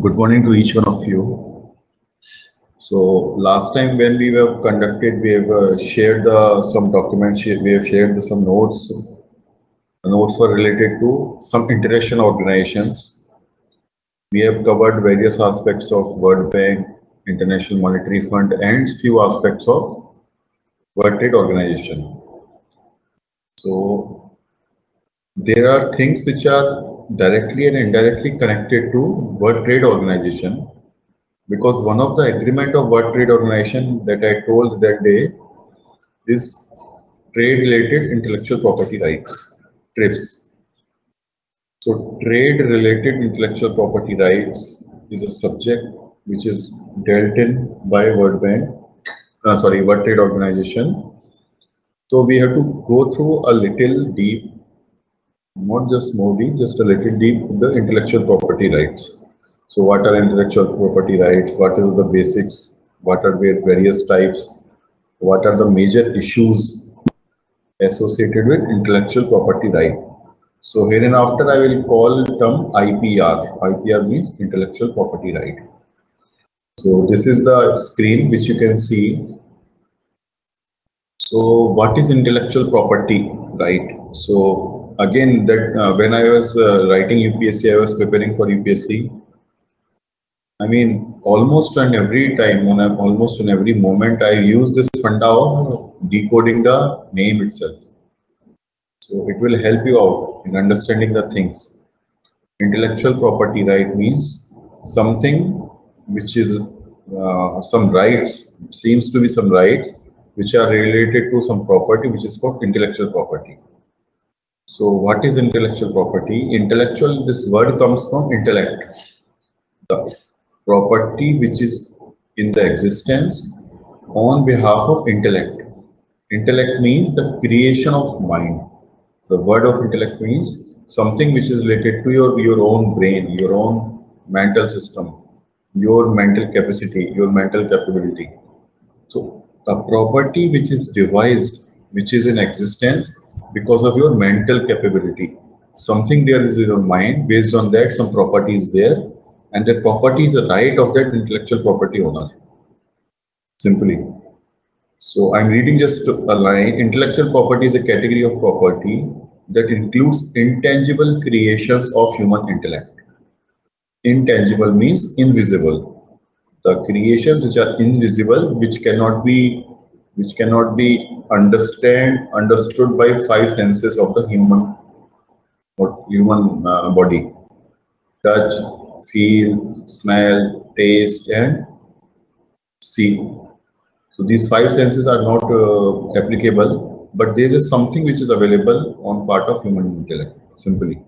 Good morning to each one of you. So last time when we were conducted, we have uh, shared the, some documents, we have shared some notes. The notes were related to some international organizations. We have covered various aspects of World Bank, International Monetary Fund, and few aspects of World Trade Organization. So there are things which are directly and indirectly connected to World Trade Organization because one of the agreement of World Trade Organization that I told that day is trade related intellectual property rights, TRIPS. So trade related intellectual property rights is a subject which is dealt in by World Bank, uh, sorry, World Trade Organization. So we have to go through a little deep not just deep, just related deep the intellectual property rights. So what are intellectual property rights? What is the basics? What are their various types? What are the major issues associated with intellectual property right? So here and after I will call term IPR. IPR means intellectual property right. So this is the screen which you can see. So what is intellectual property right? So again that uh, when I was uh, writing UPSC, I was preparing for UPSC. I mean, almost on every time, on a, almost on every moment, I use this funda of decoding the name itself. So it will help you out in understanding the things. Intellectual property right means something which is uh, some rights, seems to be some rights which are related to some property which is called intellectual property. So what is intellectual property? Intellectual, this word comes from intellect. The property which is in the existence on behalf of intellect. Intellect means the creation of mind. The word of intellect means something which is related to your, your own brain, your own mental system, your mental capacity, your mental capability. So the property which is devised, which is in existence because of your mental capability. Something there is in your mind, based on that, some property is there, and that property is a right of that intellectual property owner. Simply. So I'm reading just a line. Intellectual property is a category of property that includes intangible creations of human intellect. Intangible means invisible. The creations which are invisible, which cannot be which cannot be understand understood by five senses of the human or human uh, body. Touch feel smell taste and see. So these five senses are not uh, applicable but there is something which is available on part of human intellect simply.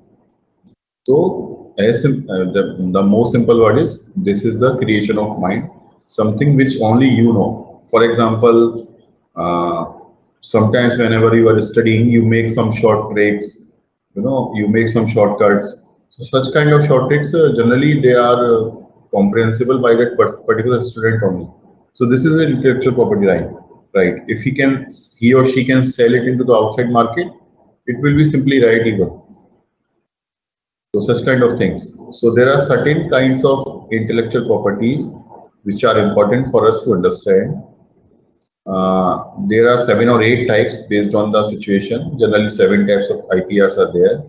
So as uh, the, the most simple word is this is the creation of mind something which only you know. For example uh, sometimes whenever you are studying, you make some short breaks, you know, you make some shortcuts. So such kind of shortcuts, uh, generally they are uh, comprehensible by that particular student only. So this is an intellectual property right. Right. If he can, he or she can sell it into the outside market, it will be simply right even. So such kind of things. So there are certain kinds of intellectual properties which are important for us to understand uh, there are seven or eight types based on the situation. Generally, seven types of IPRs are there.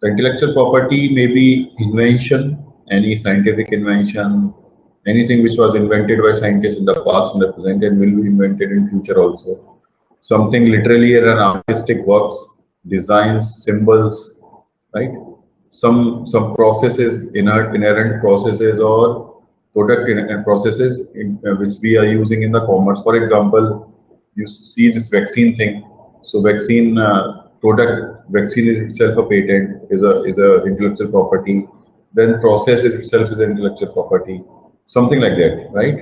The intellectual property may be invention, any scientific invention, anything which was invented by scientists in the past and the present and will be invented in future also. Something literally an artistic works, designs, symbols, right? Some some processes, inert, inherent processes or product and processes in, uh, which we are using in the commerce. For example, you see this vaccine thing. So vaccine uh, product, vaccine is itself a patent, is a is a intellectual property. Then process itself is intellectual property, something like that, right?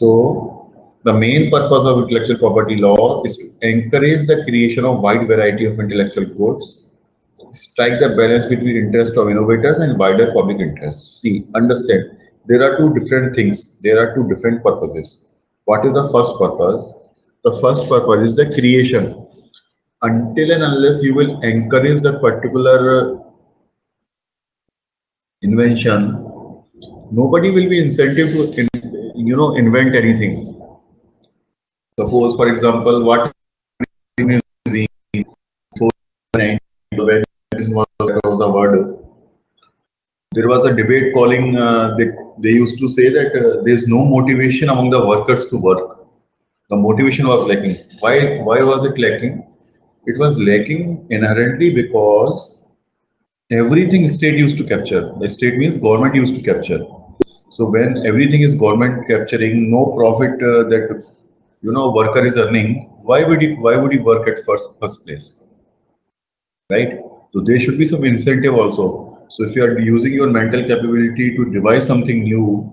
So the main purpose of intellectual property law is to encourage the creation of wide variety of intellectual goods, strike the balance between interest of innovators and wider public interest. See, understand there are two different things. There are two different purposes. What is the first purpose? The first purpose is the creation. Until and unless you will encourage that particular uh, invention, nobody will be incentive to, in, you know, invent anything. Suppose, for example, what is across the world, there was a debate calling, uh, they, they used to say that uh, there is no motivation among the workers to work. The motivation was lacking. Why, why was it lacking? It was lacking inherently because everything state used to capture. The state means government used to capture. So when everything is government capturing, no profit uh, that you know worker is earning, why would he why would he work at first first place? Right? So there should be some incentive also. So if you are using your mental capability to devise something new,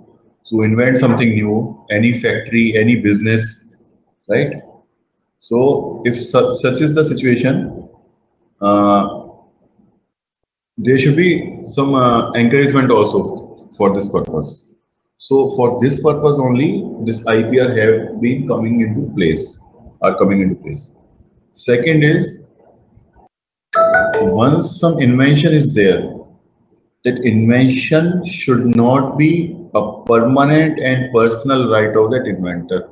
to invent something new, any factory, any business, right? So if such, such is the situation, uh, there should be some uh, encouragement also for this purpose. So for this purpose only, this IPR have been coming into place, are coming into place. Second is once some invention is there, that invention should not be a permanent and personal right of that inventor.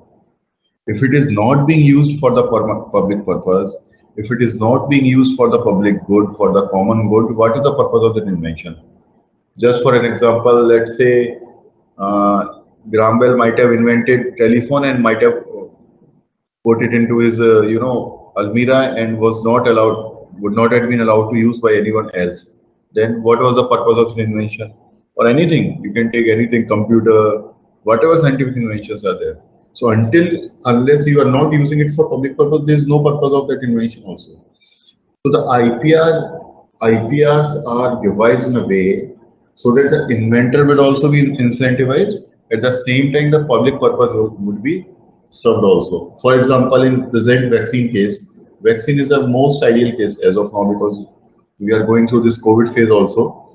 If it is not being used for the public purpose, if it is not being used for the public good, for the common good, what is the purpose of that invention? Just for an example, let's say uh, Graham Bell might have invented telephone and might have put it into his, uh, you know, Almira and was not allowed would not have been allowed to use by anyone else, then what was the purpose of the invention? Or anything, you can take anything, computer, whatever scientific inventions are there. So until, unless you are not using it for public purpose, there is no purpose of that invention also. So the IPR, IPRs are devised in a way so that the inventor will also be incentivized. At the same time, the public purpose would be served also. For example, in present vaccine case, vaccine is the most ideal case as of now because we are going through this COVID phase also.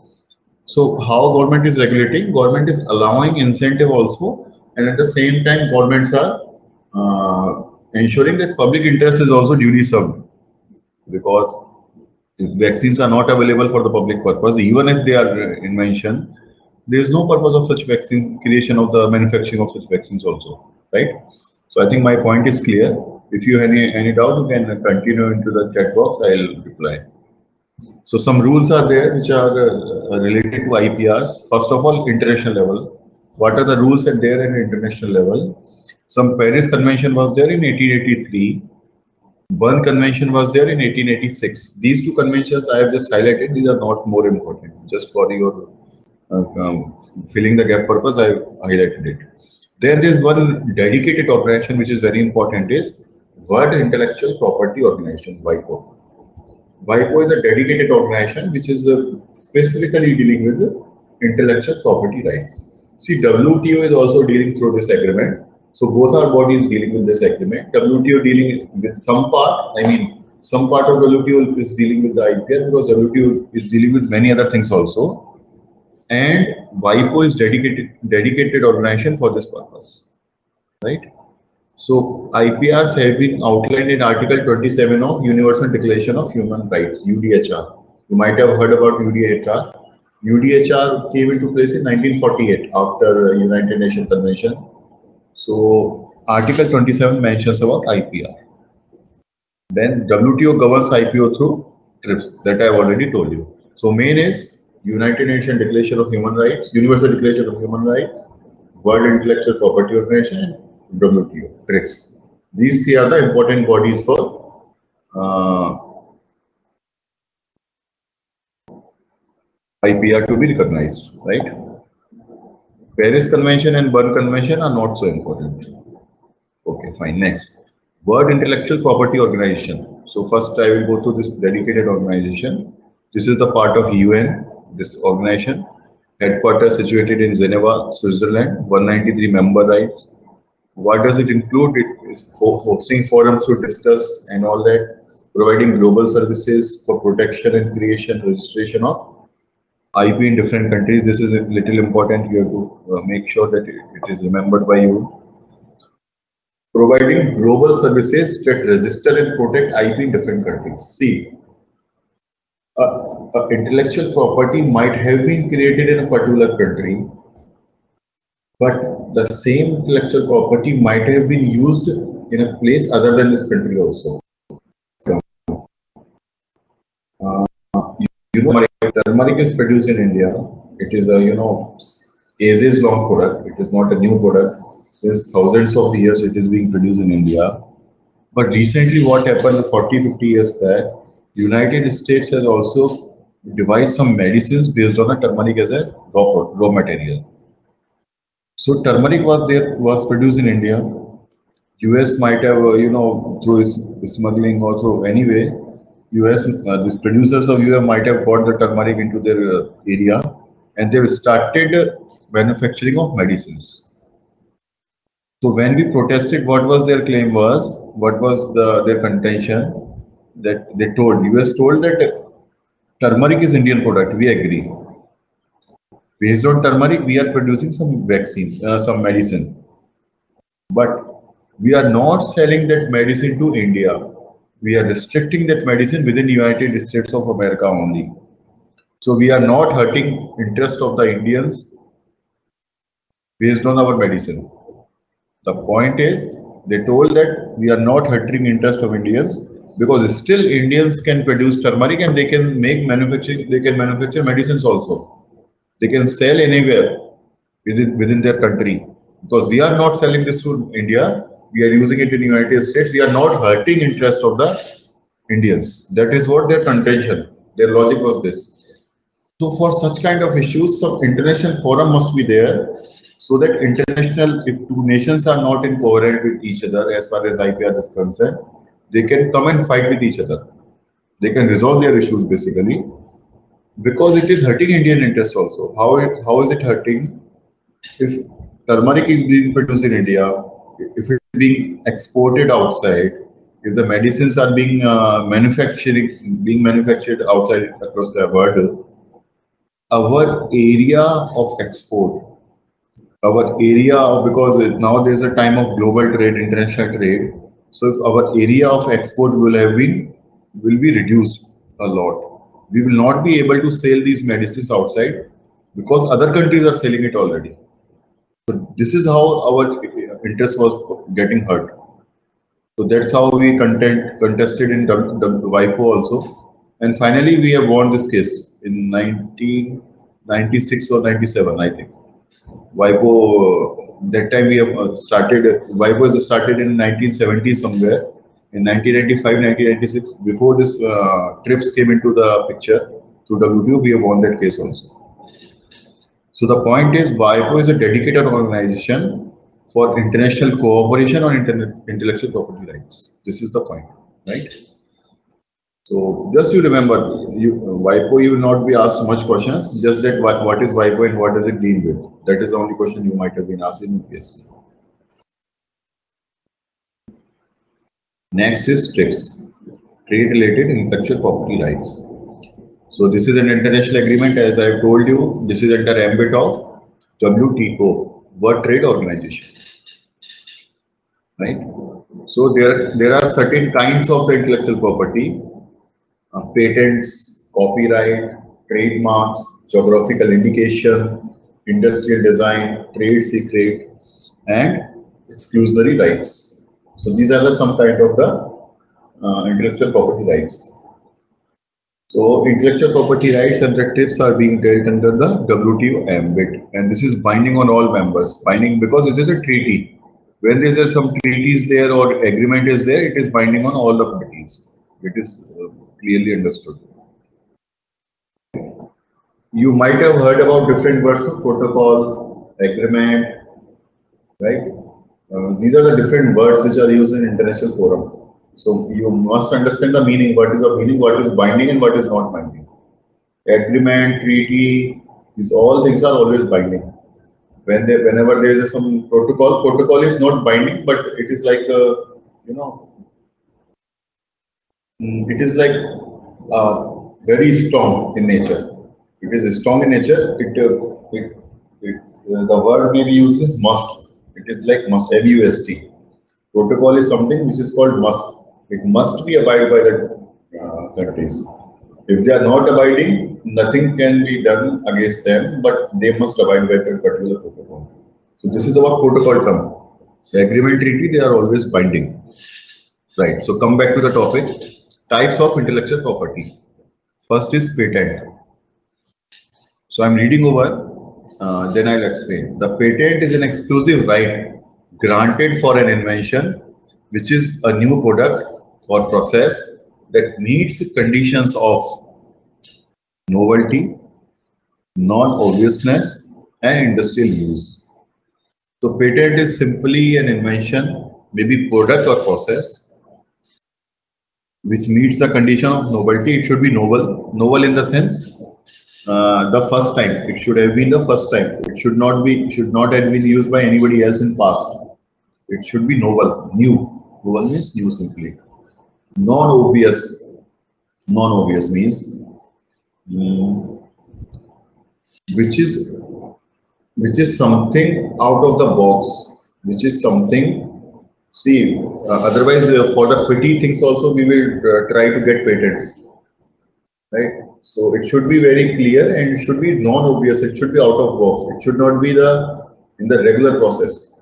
So how government is regulating? Government is allowing incentive also, and at the same time, governments are uh, ensuring that public interest is also duly served. Because if vaccines are not available for the public purpose, even if they are invention, there is no purpose of such vaccines, creation of the manufacturing of such vaccines also, right? So I think my point is clear. If you have any, any doubt, you can continue into the chat box. I'll reply. So some rules are there which are uh, related to IPRs. First of all, international level. What are the rules at there at international level? Some Paris Convention was there in 1883. Berne Convention was there in 1886. These two conventions I have just highlighted. These are not more important. Just for your uh, um, filling the gap purpose, I have highlighted it. There is one dedicated organization which is very important is World Intellectual Property Organization, WIPO. WIPO is a dedicated organization which is uh, specifically dealing with intellectual property rights. See, WTO is also dealing through this agreement. So both our bodies dealing with this agreement. WTO dealing with some part, I mean, some part of WTO is dealing with the IPR because WTO is dealing with many other things also. And WIPO is dedicated dedicated organization for this purpose, right? So IPRs have been outlined in Article 27 of Universal Declaration of Human Rights, UDHR. You might have heard about UDHR. UDHR came into place in 1948 after uh, United Nations Convention. So Article 27 mentions about IPR. Then WTO governs IPO through TRIPS that I've already told you. So main is United Nations Declaration of Human Rights, Universal Declaration of Human Rights, World Intellectual Property Organization, WTO, TRIPS. These three are the important bodies for uh, IPR to be recognized, right? Paris Convention and Berne Convention are not so important. Okay, fine. Next, World Intellectual Property Organization. So first I will go to this dedicated organization. This is the part of UN, this organization. Headquarters situated in Geneva, Switzerland, 193 member rights, what does it include? It is hosting forums to discuss and all that, providing global services for protection and creation, registration of IP in different countries. This is a little important. You have to uh, make sure that it, is remembered by you. Providing global services that register and protect IP in different countries. See, uh, intellectual property might have been created in a particular country, but the same intellectual property might have been used in a place other than this country also. Uh, you know, turmeric is produced in India. It is a, you know, ages long product. It is not a new product. Since thousands of years, it is being produced in India. But recently, what happened 40, 50 years back, United States has also devised some medicines based on a turmeric as a raw, raw material. So turmeric was there, was produced in India. US might have, uh, you know, through smuggling or through anyway, US, uh, these producers of US might have brought the turmeric into their uh, area and they've started manufacturing of medicines. So when we protested, what was their claim was, what was the their contention that they told, US told that turmeric is Indian product, we agree. Based on turmeric, we are producing some vaccine, uh, some medicine. But we are not selling that medicine to India. We are restricting that medicine within the United States of America only. So we are not hurting interest of the Indians based on our medicine. The point is, they told that we are not hurting interest of Indians because still Indians can produce turmeric and they can make manufacturing, they can manufacture medicines also. They can sell anywhere within, within their country. Because we are not selling this to India, we are using it in United States. We are not hurting interest of the Indians. That is what their contention, their logic was this. So for such kind of issues, some international forum must be there so that international, if two nations are not in coherent with each other as far as IPR is concerned, they can come and fight with each other. They can resolve their issues basically because it is hurting Indian interest also. How it, how is it hurting? If turmeric is being produced in India, if it's being exported outside, if the medicines are being uh, manufacturing being manufactured outside across the world, our area of export, our area because now there's a time of global trade, international trade. So if our area of export will have been will be reduced a lot we will not be able to sell these medicines outside because other countries are selling it already. So this is how our interest was getting hurt. So that's how we content, contested in WIPO also. And finally, we have won this case in 1996 or 97, I think. WIPO, that time we have uh, started, WIPO is started in 1970 somewhere in 1995, 1996, before this uh, TRIPS came into the picture through WTO, we have won that case also. So the point is, WIPO is a dedicated organization for international cooperation on intellectual property rights. This is the point, right? So just you remember, you, WIPO, you will not be asked much questions, just that what, what is WIPO and what does it deal with? That is the only question you might have been asked in UPSC. Next is TRIPS, trade-related intellectual property rights. So this is an international agreement, as I told you, this is under the ambit of WTO, World Trade Organization. Right? So there, there are certain kinds of intellectual property, uh, patents, copyright, trademarks, geographical indication, industrial design, trade secret, and exclusionary rights. So these are the some kind of the uh, intellectual property rights. So intellectual property rights and TRIPS are being dealt under the WTO ambit, and this is binding on all members. Binding because it is a treaty. When there is some treaties there or agreement is there, it is binding on all the parties. It is uh, clearly understood. You might have heard about different words of protocol, agreement, right? Uh, these are the different words which are used in international forum. So you must understand the meaning. What is the meaning? What is binding and what is not binding? Agreement, treaty, these all things are always binding. When they, whenever there is some protocol, protocol is not binding, but it is like a, you know, mm, it is like uh, very strong in nature. It is strong in nature. It, uh, it, it uh, the word maybe uses must it is like must, M-U-S-T. Protocol is something which is called must. It must be abided by the uh, countries. If they are not abiding, nothing can be done against them, but they must abide by that particular protocol. So this is our protocol term. The agreement treaty, they are always binding. Right. So come back to the topic. Types of intellectual property. First is patent. So I'm reading over, uh, then I'll explain. The patent is an exclusive right granted for an invention, which is a new product or process that meets the conditions of novelty, non-obviousness, and industrial use. So patent is simply an invention, maybe product or process, which meets the condition of novelty. It should be novel, novel in the sense uh, the first time. It should have been the first time. It should not be should not have been used by anybody else in past. It should be novel, new. Novel means new simply. Non-obvious. Non-obvious means um, which is which is something out of the box, which is something, see, uh, otherwise uh, for the pretty things also we will uh, try to get patents, right? So it should be very clear and it should be non-obvious, it should be out of box, it should not be the in the regular process.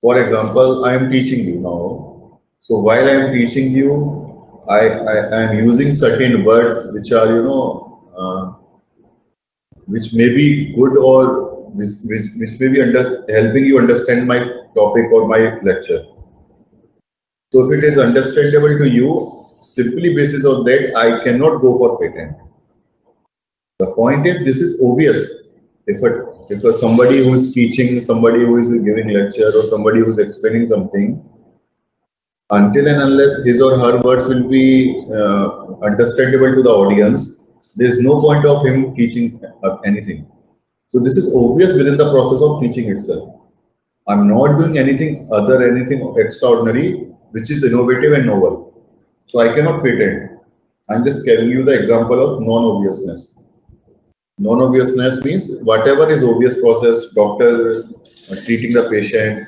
For example, I am teaching you now. So while I am teaching you, I, I, I am using certain words which are, you know, uh, which may be good or which, which, which may be under, helping you understand my topic or my lecture. So if it is understandable to you, simply basis on that, I cannot go for patent. The point is, this is obvious. If a, if a somebody who is teaching, somebody who is giving lecture or somebody who is explaining something, until and unless his or her words will be uh, understandable to the audience, there is no point of him teaching anything. So this is obvious within the process of teaching itself. I'm not doing anything other, anything extraordinary, which is innovative and novel. So I cannot patent. I'm just giving you the example of non-obviousness. Non-obviousness means whatever is obvious process, doctor uh, treating the patient,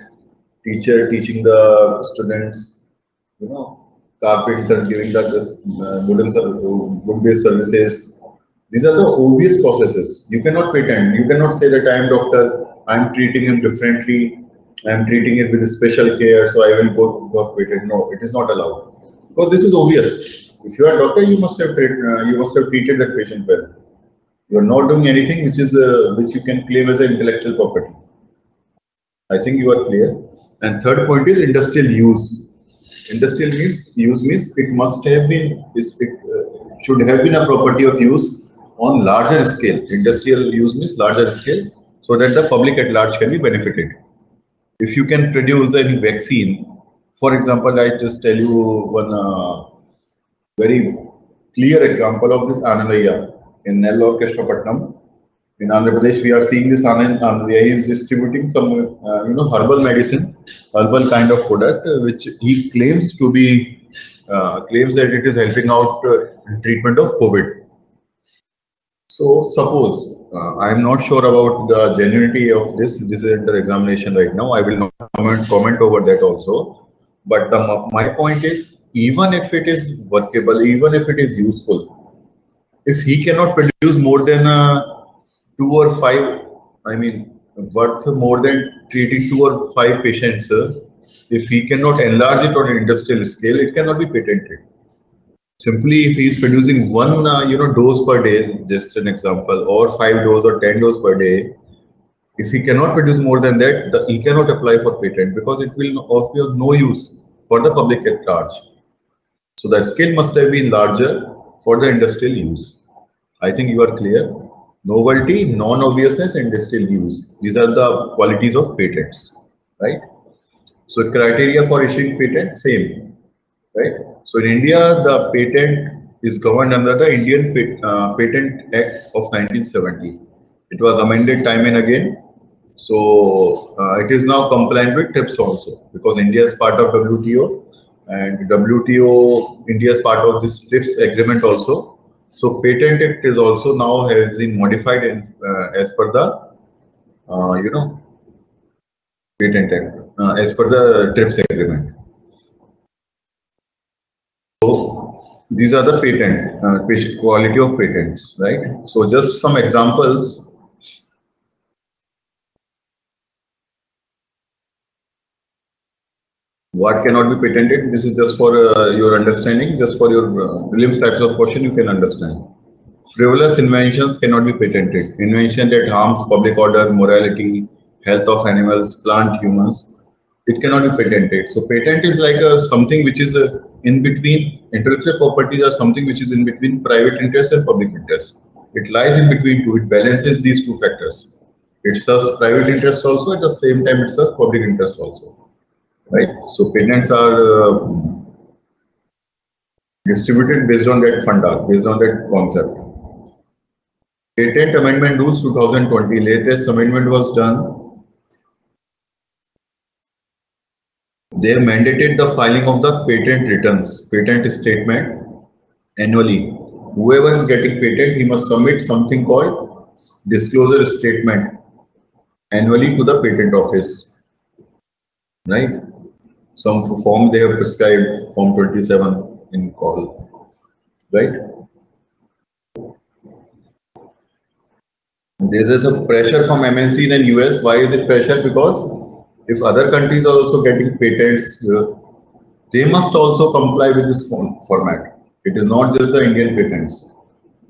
teacher teaching the students, you know, carpenter giving the uh, wood-based services, these are the obvious processes. You cannot pretend. You cannot say that I am doctor, I am treating him differently, I am treating it with special care, so I will go for patent. No, it is not allowed. Because this is obvious. If you are a doctor, you must have uh, you must have treated that patient well. You are not doing anything which is uh, which you can claim as an intellectual property. I think you are clear. And third point is industrial use. Industrial means use means it must have been it uh, should have been a property of use on larger scale. Industrial use means larger scale so that the public at large can be benefited. If you can produce any vaccine, for example, I just tell you one uh, very clear example of this Anandaiah in Nellore Krishnapatnam. In Andhra Pradesh, we are seeing this Anand Anandaiah is distributing some, uh, you know, herbal medicine, herbal kind of product, uh, which he claims to be, uh, claims that it is helping out uh, treatment of COVID. So suppose uh, I am not sure about the genuinity of this. This is under examination right now. I will not comment, comment over that also. But the, my point is, even if it is workable, even if it is useful, if he cannot produce more than uh, two or five, I mean, worth more than treating two or five patients, uh, if he cannot enlarge it on an industrial scale, it cannot be patented. Simply if he's producing one uh, you know dose per day just an example or five dose or 10 dose per day if he cannot produce more than that the, he cannot apply for patent because it will offer no use for the public at large. So the scale must have been larger for the industrial use. I think you are clear. Novelty non-obviousness and industrial use. These are the qualities of patents right? So criteria for issuing patent same right? So in India, the patent is governed under the Indian uh, Patent Act of 1970. It was amended time and again. So uh, it is now compliant with TRIPS also because India is part of WTO and WTO, India is part of this TRIPS agreement also. So patent act is also now has been modified in, uh, as per the, uh, you know, patent act, uh, as per the TRIPS agreement. So these are the patent, uh, quality of patents, right? So just some examples. What cannot be patented? This is just for uh, your understanding, just for your uh, types of question you can understand. Frivolous inventions cannot be patented. Invention that harms public order, morality, health of animals, plant, humans, it cannot be patented. So patent is like a, something which is a, in between intellectual properties are something which is in between private interest and public interest. It lies in between two. It balances these two factors. It serves private interest also at the same time it serves public interest also. Right? So patents are uh, distributed based on that funda, based on that concept. Patent Amendment Rules 2020, latest amendment was done. They mandated the filing of the patent returns, patent statement annually. Whoever is getting patent, he must submit something called disclosure statement annually to the patent office. Right? Some form they have prescribed, Form 27 in call. Right? There is a pressure from MNC in US. Why is it pressure? Because if other countries are also getting patents, uh, they must also comply with this format. It is not just the Indian patents.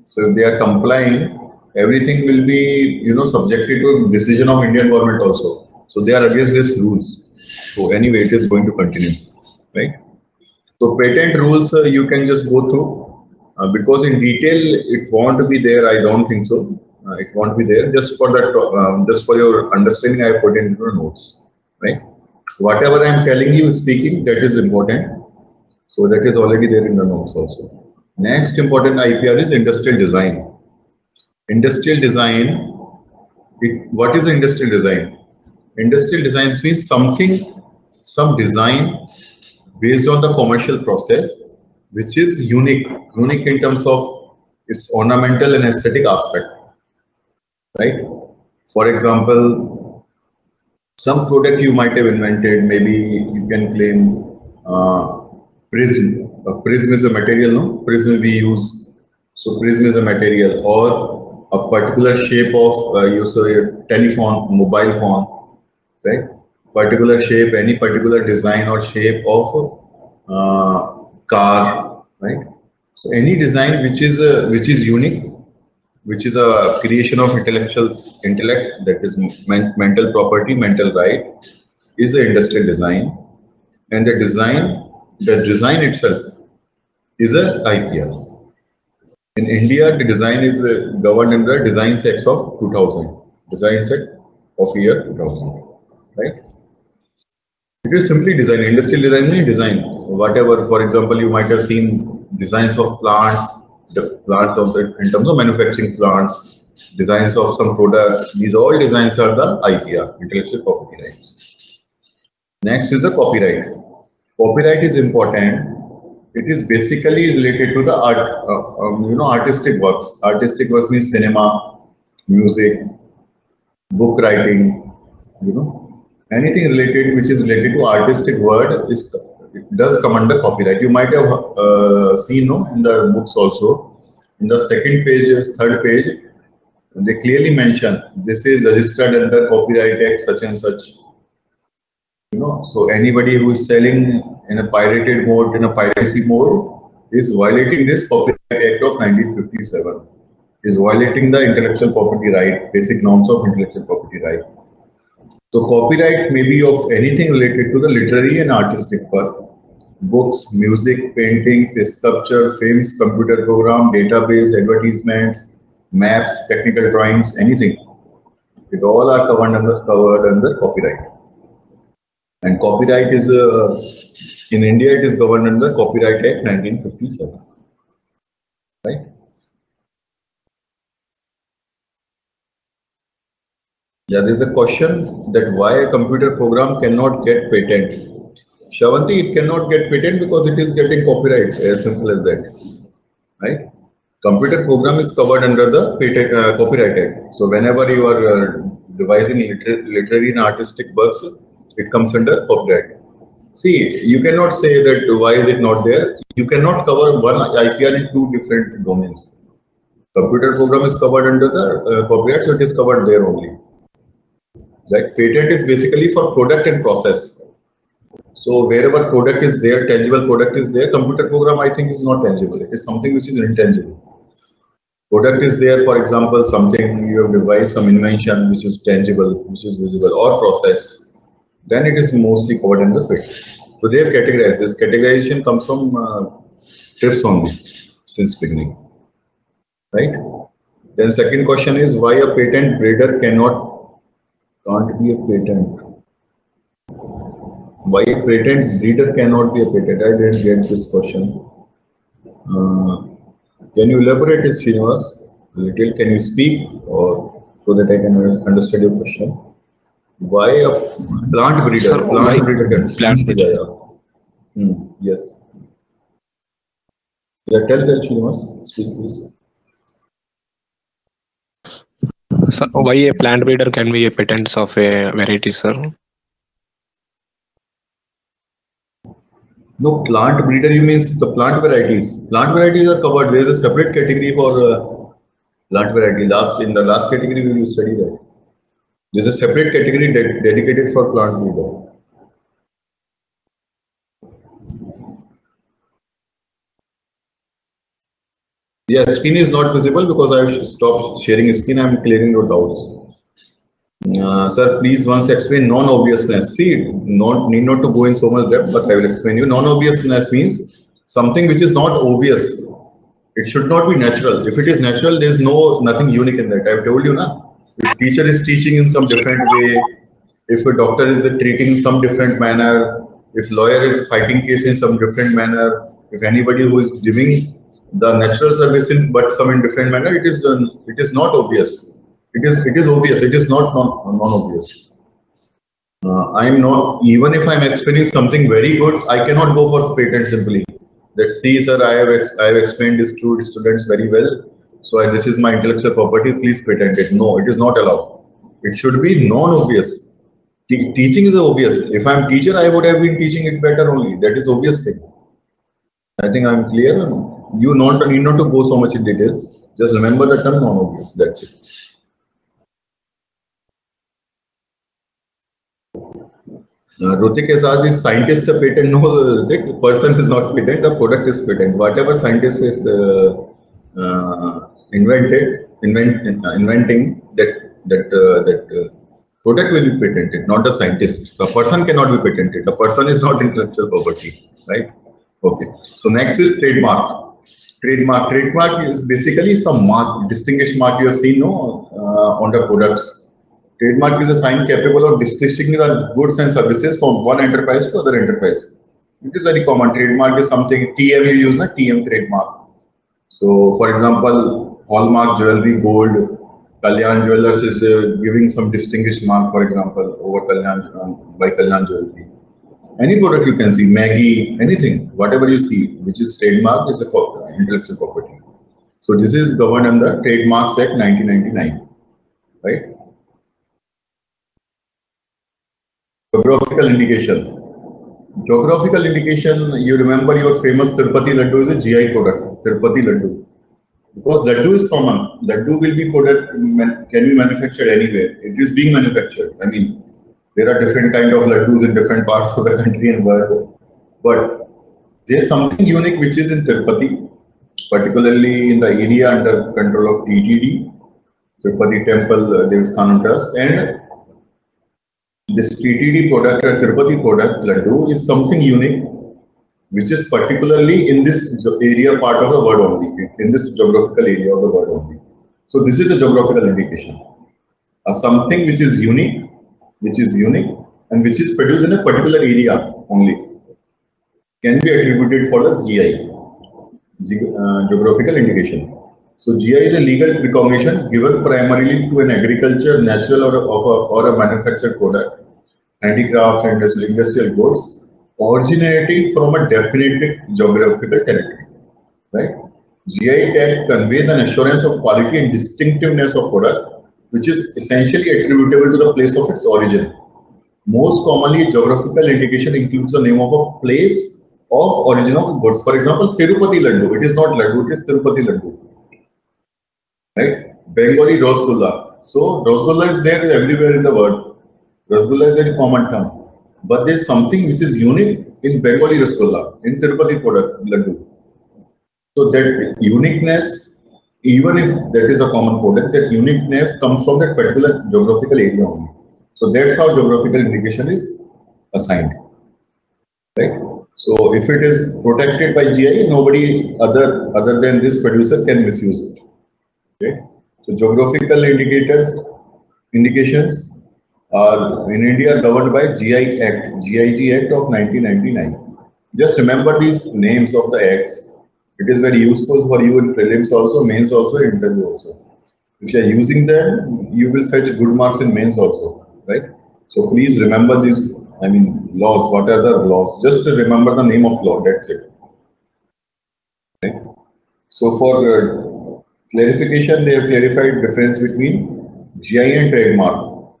So if they are complying, everything will be, you know, subjected to decision of Indian government also. So they are against these rules. So anyway, it is going to continue, right? So patent rules, uh, you can just go through. Uh, because in detail, it won't be there. I don't think so. Uh, it won't be there just for that um, just for your understanding i put in your notes right whatever i'm telling you speaking that is important so that is already there in the notes also next important ipr is industrial design industrial design it, what is industrial design industrial designs means something some design based on the commercial process which is unique unique in terms of its ornamental and aesthetic aspect right? For example, some product you might have invented, maybe you can claim uh, prism. A prism is a material, no? Prism we use. So prism is a material or a particular shape of, uh, you say, telephone, mobile phone, right? Particular shape, any particular design or shape of uh, car, right? So any design which is uh, which is unique which is a creation of intellectual intellect that is men mental property, mental right, is the industrial design. And the design, the design itself is a IPR. In India, the design is uh, governed under Design Acts of 2000, Design Act of year 2000, right? It is simply design. Industrial design design. Whatever, for example, you might have seen designs of plants, the plants of the, in terms of manufacturing plants, designs of some products. These all designs are the IPR, intellectual property rights. Next is the copyright. Copyright is important. It is basically related to the art, uh, um, you know, artistic works. Artistic works means cinema, music, book writing, you know, anything related which is related to artistic word is it does come under copyright. You might have uh, seen no, in the books also. In the second page, third page, they clearly mention this is registered under Copyright Act such and such. You know, so anybody who is selling in a pirated mode, in a piracy mode, is violating this Copyright Act of 1957. Is violating the intellectual property right, basic norms of intellectual property right. So copyright may be of anything related to the literary and artistic work, books, music, paintings, sculpture, films, computer program, database, advertisements, maps, technical drawings, anything. It all are covered under, covered under copyright. And copyright is, uh, in India, it is governed under Copyright Act 1957. Right? Yeah, there's a question that why a computer program cannot get patent. Shravanti, it cannot get patent because it is getting copyright, as simple as that, right? Computer program is covered under the patent, uh, Copyright Act. So whenever you are uh, devising liter literary and artistic works, it comes under copyright. See, you cannot say that why is it not there? You cannot cover one IPR in two different domains. Computer program is covered under the uh, copyright, so it is covered there only. Like patent is basically for product and process. So wherever product is there, tangible product is there, computer program I think is not tangible. It is something which is intangible. Product is there, for example, something you have devised some invention which is tangible, which is visible, or process. Then it is mostly covered in the PIT. So they have categorized this. Categorization comes from uh, TRIPS only since beginning, right? Then second question is why a patent breeder cannot can't be a patent. Why a patent breeder cannot be a patent? I didn't get this question. Uh, can you elaborate this, Srinivas, a little? Can you speak or so that I can understand your question? Why a plant breeder? Sir, plant breeder can plant breeder? Yeah, yeah. Hmm, yes. Yeah, tell, tell Srinivas, speak please. So why a plant breeder can be a patent of a variety, sir? No, plant breeder, you means the plant varieties. Plant varieties are covered. There is a separate category for uh, plant variety. Last in the last category, we will study that. There's a separate category de dedicated for plant breeder. Yes, screen is not visible because I have stopped sharing screen. I'm clearing your doubts. Uh, sir, please once explain non-obviousness. See, not need not to go in so much depth, but I will explain you. Non-obviousness means something which is not obvious. It should not be natural. If it is natural, there is no nothing unique in that. I've told you now. If teacher is teaching in some different way, if a doctor is treating in some different manner, if lawyer is fighting case in some different manner, if anybody who is giving the natural service in but some in different manner, it is done. It is not obvious. It is it is obvious it is not non, non-obvious. Uh, i'm not even if i'm explaining something very good i cannot go for patent simply. That see sir i have i have explained this to students very well so I, this is my intellectual property please patent it. No it is not allowed. It should be non-obvious. Te teaching is obvious. If i'm teacher i would have been teaching it better only. That is obvious thing. I think i'm clear you not need not to go so much in details just remember the term non-obvious that's it Uh, Rutik Azad is scientist patent. No, Rutik, person is not patent, the product is patent. Whatever scientist is uh, uh, invented, invent, uh, inventing that that uh, that uh, product will be patented, not the scientist. The person cannot be patented. The person is not intellectual property, right? Okay. So next is trademark. Trademark. Trademark is basically some mark, distinguished mark you have seen no on the products Trademark is a sign capable of distinguishing the goods and services from one enterprise to other enterprise. It is very common. Trademark is something TM you use, na TM trademark. So, for example, Hallmark jewelry, gold, Kalyan Jewelers is uh, giving some distinguished mark, for example, over Kalyan um, by Kalyan Jewelry. Any product you can see, Maggi, anything, whatever you see, which is trademark, is a intellectual property. So this is governed under Trademarks Act 1999, right? Geographical indication. Geographical indication, you remember your famous Tirupati Laddu is a GI product, Tirupati Laddu. Because Laddu is common. Laddu will be product, can be manufactured anywhere. It is being manufactured. I mean, there are different kind of Laddus in different parts of the country and world. But there's something unique which is in Tirupati, particularly in the area under control of TTD, Tirupati Temple uh, Devasthanam Trust, and this TTD product or Tirupati product, Laddu, is something unique, which is particularly in this area part of the world only, in this geographical area of the world only. So this is a geographical indication. Uh, something which is unique, which is unique, and which is produced in a particular area only, can be attributed for the GI, uh, geographical indication. So GI is a legal recognition given primarily to an agriculture, natural or, of a, or a manufactured product handicraft and industrial goods originating from a definite geographical territory. Right? GI tag conveys an assurance of quality and distinctiveness of product, which is essentially attributable to the place of its origin. Most commonly, geographical indication includes the name of a place of origin of goods. For example, Tirupati Laddu. It is not Laddu, it is Tirupati Laddu. Right? Bengali Rasgulla. So, Rasgulla is there everywhere in the world. Rasgulla is a very common term. but there's something which is unique in Bengali Rasgulla, in Tirupati product, Laddu. So that uniqueness, even if that is a common product, that uniqueness comes from that particular geographical area only. So that's how geographical indication is assigned, right? So if it is protected by GI, nobody other other than this producer can misuse it. Okay. So geographical indicators indications are in India governed by GI Act, GIG Act of 1999. Just remember these names of the acts. It is very useful for you in prelims also, mains also, interview also. If you are using them, you will fetch good marks in mains also, right? So please remember these, I mean, laws. What are the laws? Just remember the name of law. That's it. Okay. So for uh, clarification, they have clarified difference between GI and trademark.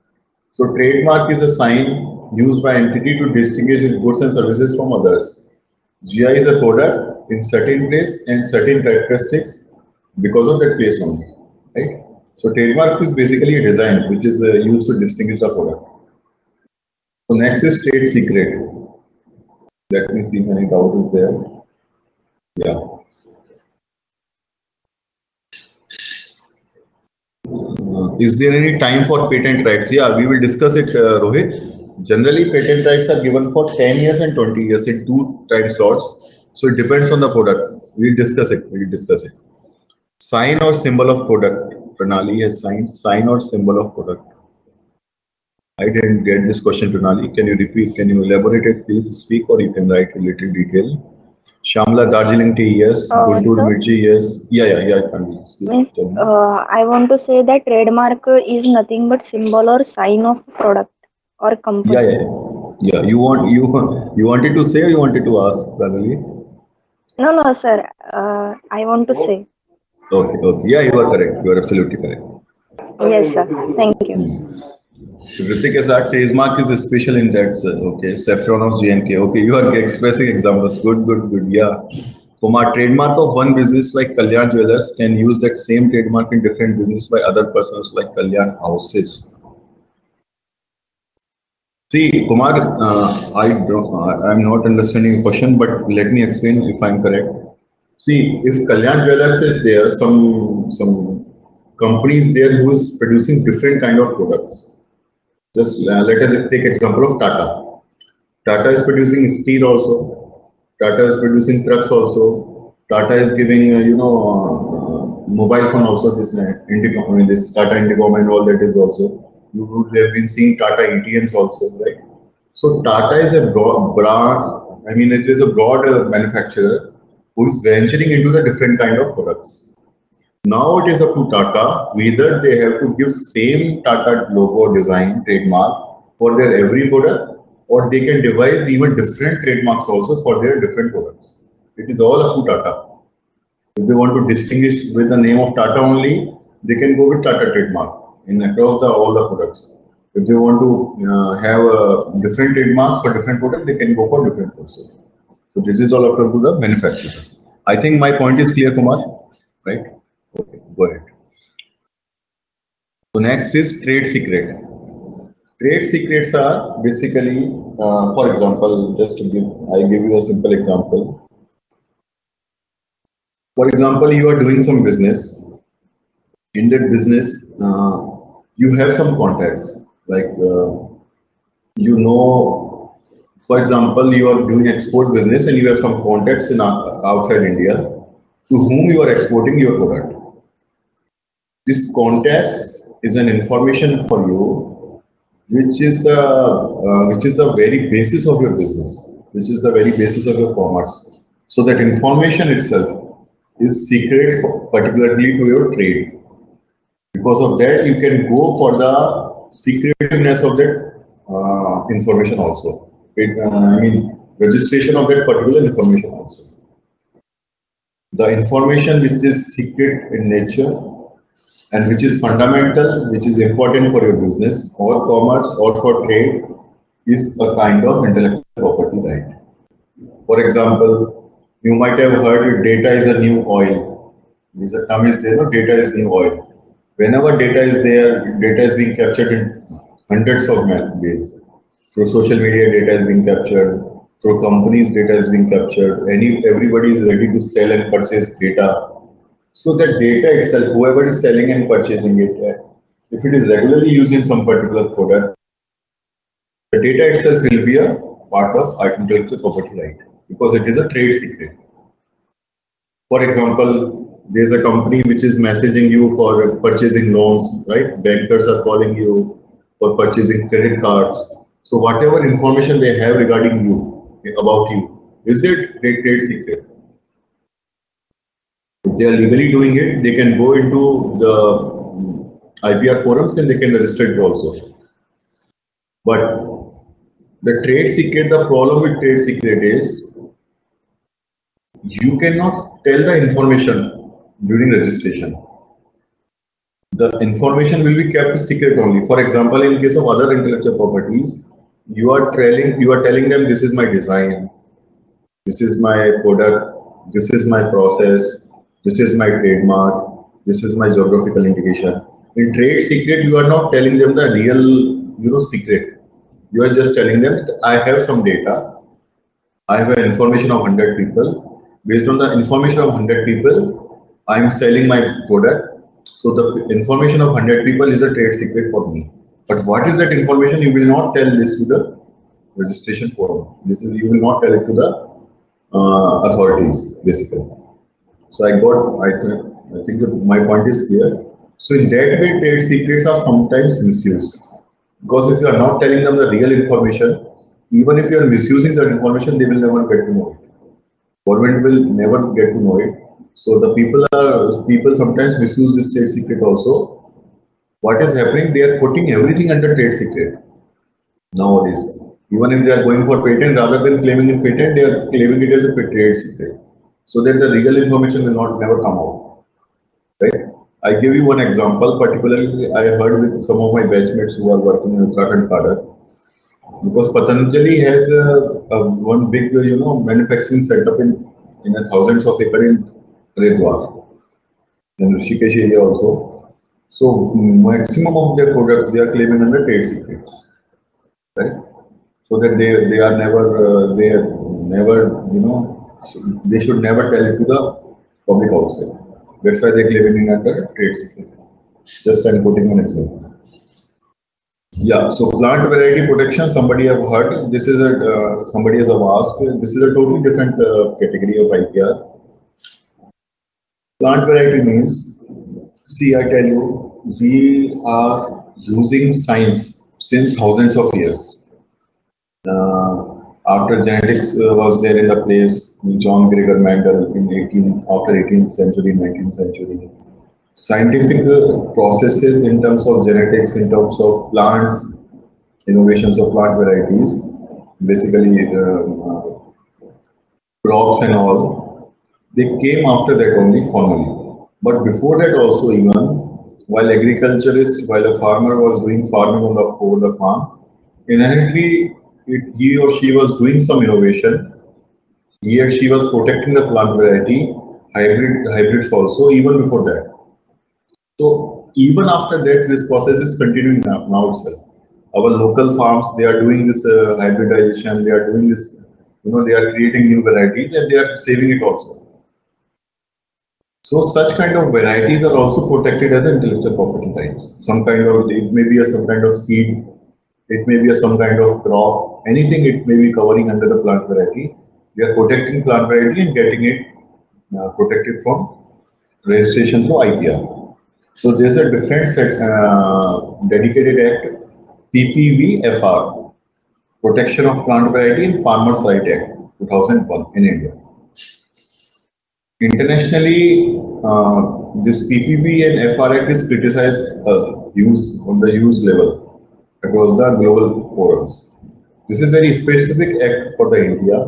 So trademark is a sign used by entity to distinguish its goods and services from others. GI is a product in certain place and certain characteristics because of that place only, right? So trademark is basically a design which is uh, used to distinguish a product. So next is trade secret. Let me see if any doubt is there. Yeah. Uh, is there any time for patent rights? Yeah, we will discuss it, uh, Rohit. Generally, patent rights are given for 10 years and 20 years in two time slots. So it depends on the product. We'll discuss it. We'll discuss it. Sign or symbol of product. Pranali has signed sign or symbol of product. I didn't get this question, Pranali. Can you repeat? Can you elaborate it, please? Speak or you can write a little detail. Shamla Darjeeling tea, yes. Uh, Guntur? Mirchi, yes. Yeah, yeah, yeah. Can be. Speak. Me. uh, I want to say that trademark is nothing but symbol or sign of product or company. Yeah, yeah, yeah. Yeah, you want you you wanted to say or you wanted to ask, Pranali? No, no, sir. Uh, I want to say. Okay, okay. Yeah, you are correct. You are absolutely correct. Yes, sir. Thank you. Ritik has asked trademark is special in that, sir. Okay, saffron of J&K. Okay, you are expressing examples. Good, good, good. Yeah. Kumar, trademark of one business like Kalyan Jewelers can use that same trademark in different business by other persons like Kalyan Houses. See, Kumar, uh, I I- I'm not understanding your question, but let me explain if I'm correct. See, if Kalyan Jewelers is there, some some companies there who is producing different kind of products. Just uh, let us take example of Tata. Tata is producing steel also. Tata is producing trucks also. Tata is giving uh, you know uh, mobile phone also. This uh, Indicom, this Tata Indicom and all that is also. You would have been seeing Tata ATMs also, right? So Tata is a broad brand. I mean, it is a broad uh, manufacturer who is venturing into the different kind of products. Now it is up to Tata whether they have to give same Tata logo design trademark for their every product or they can devise even different trademarks also for their different products. It is all up to Tata. If they want to distinguish with the name of Tata only, they can go with Tata trademark in across the all the products. If they want to uh, have uh, different trademarks for different product, they can go for different also. So this is all up to the manufacturer. I think my point is clear, Kumar, right? Okay, go ahead. So next is trade secret. Trade secrets are basically, uh, for example, just to give, I give you a simple example. For example, you are doing some business. In that business, uh, you have some contacts, like uh, you know, for example, you are doing export business and you have some contacts in outside India to whom you are exporting your product. This contacts is an information for you, which is the uh, which is the very basis of your business, which is the very basis of your commerce. So that information itself is secret, particularly to your trade. Because of that, you can go for the secretiveness of that uh, information also. It, uh, I mean, registration of that particular information also. The information which is secret in nature and which is fundamental, which is important for your business or commerce or for trade is a kind of intellectual property right. For example, you might have heard data is a new oil. This a term is there, no? data is new oil. Whenever data is there, data is being captured in hundreds of ways. through social media data is being captured, through companies data is being captured, any everybody is ready to sell and purchase data. So that data itself, whoever is selling and purchasing it, uh, if it is regularly used in some particular product, the data itself will be a part of intellectual property right because it is a trade secret. For example, there's a company which is messaging you for purchasing loans, right? Bankers are calling you for purchasing credit cards. So whatever information they have regarding you, about you, is it trade, trade secret? If they are legally doing it, they can go into the IPR forums and they can register it also. But the trade secret, the problem with trade secret is you cannot tell the information during registration. The information will be kept secret only. For example, in case of other intellectual properties, you are telling you are telling them this is my design, this is my product, this is my process, this is my trademark, this is my geographical indication. In trade secret, you are not telling them the real, you know, secret. You are just telling them I have some data. I have information of 100 people based on the information of 100 people, I'm selling my product. So the information of 100 people is a trade secret for me. But what is that information? You will not tell this to the registration forum. This is you will not tell it to the uh, authorities, basically. So I got, I, I think my point is clear. So in that way, trade secrets are sometimes misused. Because if you are not telling them the real information, even if you are misusing that information, they will never get to know it government will never get to know it. So the people are people sometimes misuse this trade secret also. What is happening? They are putting everything under trade secret nowadays. Even if they are going for patent, rather than claiming a patent, they are claiming it as a trade secret, so that the legal information will not never come out. Right? I give you one example. Particularly, I heard with some of my batchmates who are working in Uttarakhand cadre because Patanjali has a, a one big, you know, manufacturing setup in in a thousands of acre in Haridwar, in Rishikesh area also. So maximum of their products they are claiming under trade secrets, right? So that they they are never uh, they are never you know they should never tell it to the public outside. That's why they claiming it under trade secret. Just I'm putting an example. Yeah, so plant variety protection, somebody have heard, this is a, uh, somebody has asked, this is a totally different uh, category of IPR. Plant variety means, see, I tell you, we are using science since thousands of years. Uh, after genetics uh, was there in the place, John Gregor Mendel in 18, after 18th century, 19th century, scientific processes in terms of genetics, in terms of plants, innovations of plant varieties, basically uh, crops and all, they came after that only formally. But before that also even, while agriculturist, while a farmer was doing farming on the, over the farm, inherently it, he or she was doing some innovation. He or she was protecting the plant variety, hybrid hybrids also, even before that. So even after that, this process is continuing now, now itself. Our local farms, they are doing this uh, hybridization, they are doing this, you know, they are creating new varieties and they are saving it also. So such kind of varieties are also protected as intellectual property rights. Some kind of, it may be a some kind of seed, it may be a some kind of crop, anything it may be covering under the plant variety. We are protecting plant variety and getting it uh, protected from registration through IPR. So there's a different set, uh, dedicated act, PPVFR, Protection of Plant Variety and Farmers' Right Act, 2001 in India. Internationally, uh, this PPV and FR Act is criticized uh, use on the use level across the global forums. This is very specific act for the India.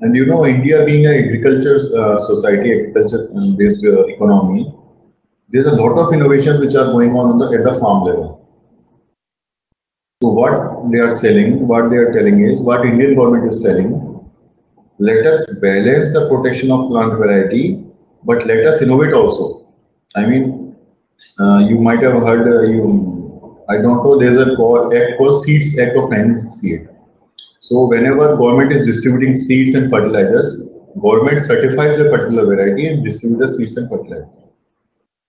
And you know, India being an agriculture uh, society, agriculture-based uh, economy, there's a lot of innovations which are going on, on the, at the farm level. So what they are selling, what they are telling is, what Indian government is telling, let us balance the protection of plant variety, but let us innovate also. I mean, uh, you might have heard, uh, you, I don't know, there's a call, act called Seeds Act of 1968. So whenever government is distributing seeds and fertilizers, government certifies a particular variety and distributes seeds and fertilizers.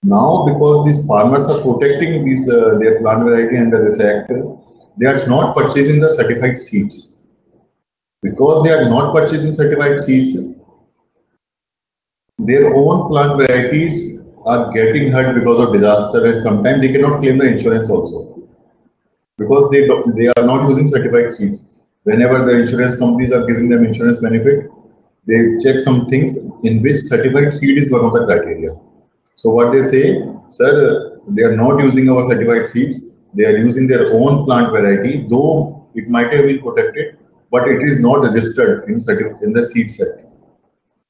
Now, because these farmers are protecting these uh, their plant variety under this act, they are not purchasing the certified seeds. Because they are not purchasing certified seeds, their own plant varieties are getting hurt because of disaster and sometimes they cannot claim the insurance also. Because they, they are not using certified seeds. Whenever the insurance companies are giving them insurance benefit, they check some things in which certified seed is one of the criteria. So what they say, sir, they are not using our certified seeds. They are using their own plant variety, though it might have been protected, but it is not registered in, in the Seeds Act.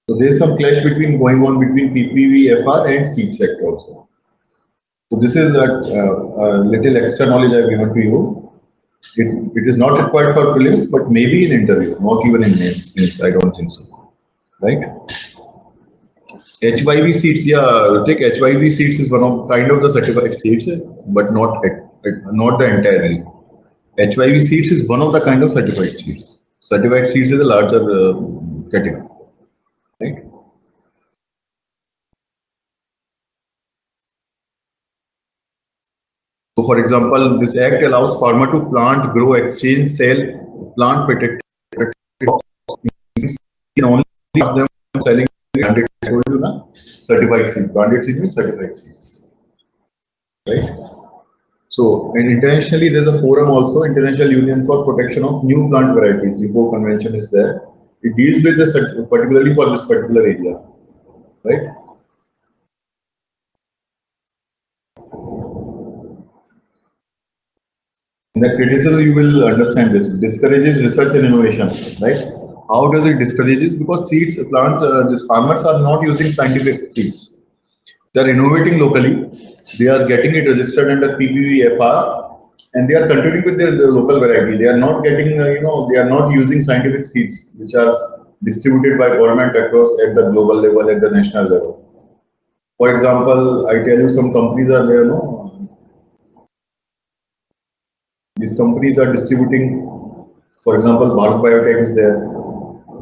So there is some clash between going on between PPVFR and Seeds Act also. So this is a, a, little extra knowledge I've given to you. It, it is not required for prelims, but maybe in interview, not even in names. Yes, I don't think so. Right? HYV seeds, yeah, take HYV seeds is one of kind of the certified seeds, but not not the entirely. HYV seeds is one of the kind of certified seeds. Certified seeds is a larger uh, category, right? So, for example, this act allows farmer to plant, grow, exchange, sell, plant, protect, can only them selling branded certified seeds. Branded seeds certified seeds, right? So, and internationally, there's a forum also, International Union for Protection of New Plant Varieties. UPOV convention is there. It deals with this particularly for this particular area, right? In the criticism, you will understand this. Discourages research and innovation, right? How does it discourage discourages? Because seeds, plants, uh, farmers are not using scientific seeds. They are innovating locally they are getting it registered under PPVFR and they are continuing with their, their local variety. They are not getting, uh, you know, they are not using scientific seeds which are distributed by government across at the global level, at the national level. For example, I tell you some companies are there, no? These companies are distributing, for example, Bharat Biotech is there.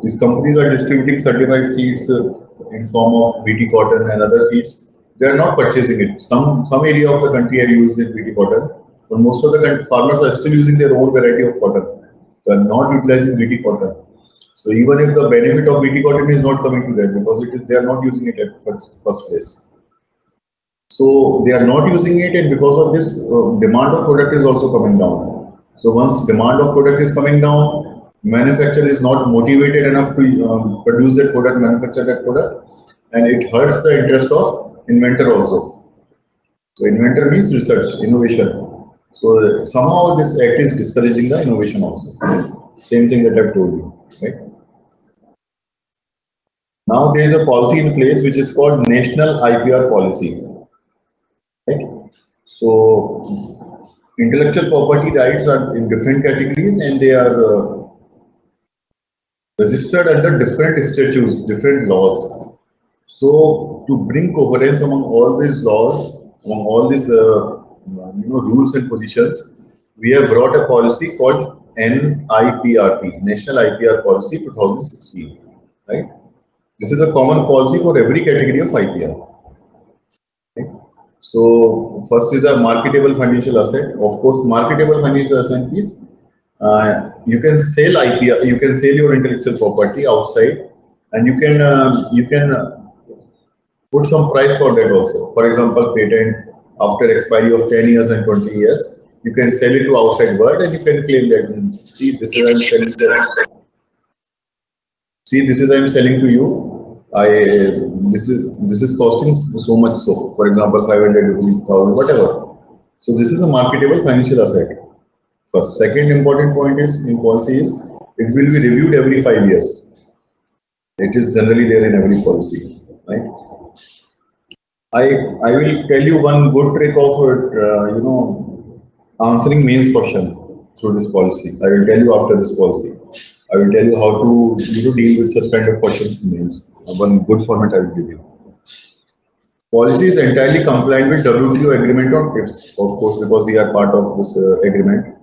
These companies are distributing certified seeds uh, in form of BT cotton and other seeds they are not purchasing it. Some some area of the country are using BT cotton, but most of the farmers are still using their own variety of cotton. They are not utilizing BT cotton. So even if the benefit of BT cotton is not coming to them because it is they are not using it at first, first place. So they are not using it, and because of this, uh, demand of product is also coming down. So once demand of product is coming down, manufacturer is not motivated enough to um, produce that product, manufacture that product, and it hurts the interest of inventor also. So inventor means research, innovation. So somehow this act is discouraging the innovation also. Same thing that I've told you, right? Now there is a policy in place which is called National IPR Policy. Right? So intellectual property rights are in different categories and they are uh, registered under different statutes, different laws. So to bring coherence among all these laws, among all these uh, you know rules and positions, we have brought a policy called NIPRP, National IPR Policy 2016. Right? This is a common policy for every category of IPR. So first is a marketable financial asset. Of course, marketable financial asset is uh, you can sell IPR, you can sell your intellectual property outside, and you can uh, you can put some price for that also. For example, patent after expiry of 10 years and 20 years, you can sell it to outside world and you can claim that. Hmm, see, this is I'm selling. See, this is I'm selling to you. I this is this is costing so much. So, for example, 500 rupees, thousand, whatever. So this is a marketable financial asset. First, second important point is in policy is it will be reviewed every five years. It is generally there in every policy, right? I I will tell you one good trick of uh, you know answering mains question through this policy. I will tell you after this policy. I will tell you how to you know deal with such kind of questions in mains. One good format I will give you. Policy is entirely compliant with WTO agreement on TRIPS, of course, because we are part of this uh, agreement.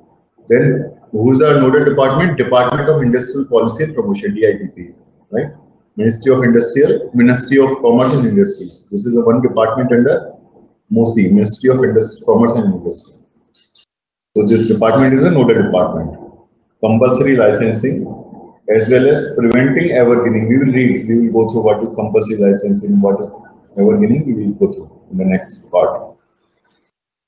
Then, who is our nodal department? Department of Industrial Policy and Promotion, DIPP, right? Ministry of Industrial, Ministry of Commerce and Industries. This is a one department under MOSI, Ministry of Industry, Commerce and Industry. So this department is a nodal department. Compulsory licensing as well as preventing evergreening. We will read, we will go through what is compulsory licensing, what is evergreening, we will go through in the next part.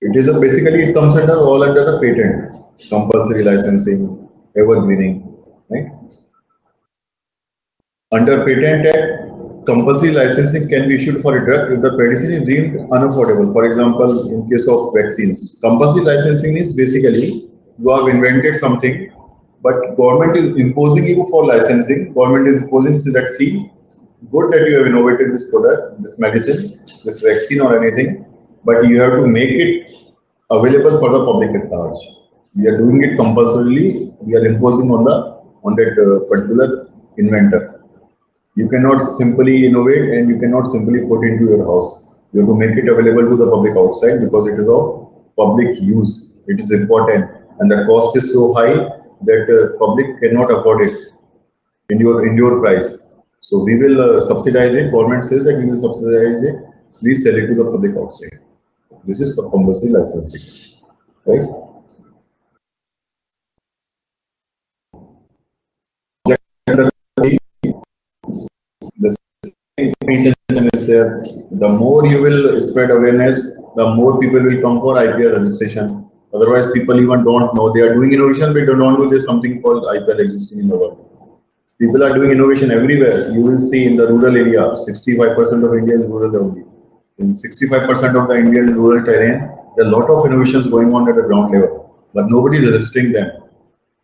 It is a basically it comes under all under the patent, compulsory licensing, evergreening, right? Under Patent Act, compulsory licensing can be issued for a drug if the medicine is deemed unaffordable. For example, in case of vaccines, compulsory licensing is basically you have invented something, but government is imposing you for licensing. Government is imposing that see, good that you have innovated this product, this medicine, this vaccine or anything, but you have to make it available for the public at large. We are doing it compulsorily. We are imposing on the on that uh, particular inventor. You cannot simply innovate and you cannot simply put into your house. You have to make it available to the public outside because it is of public use. It is important and the cost is so high that uh, public cannot afford it in your in your price. So we will uh, subsidize it. Government says that we will subsidize it. We sell it to the public outside. This is the compulsory licensing, right? Information is there, the more you will spread awareness, the more people will come for IPR registration. Otherwise, people even don't know. They are doing innovation, but don't know there's something called IPR existing in the world. People are doing innovation everywhere. You will see in the rural area, 65% of India is rural only. In 65% of the Indian rural terrain, there are a lot of innovations going on at the ground level, but nobody is registering them.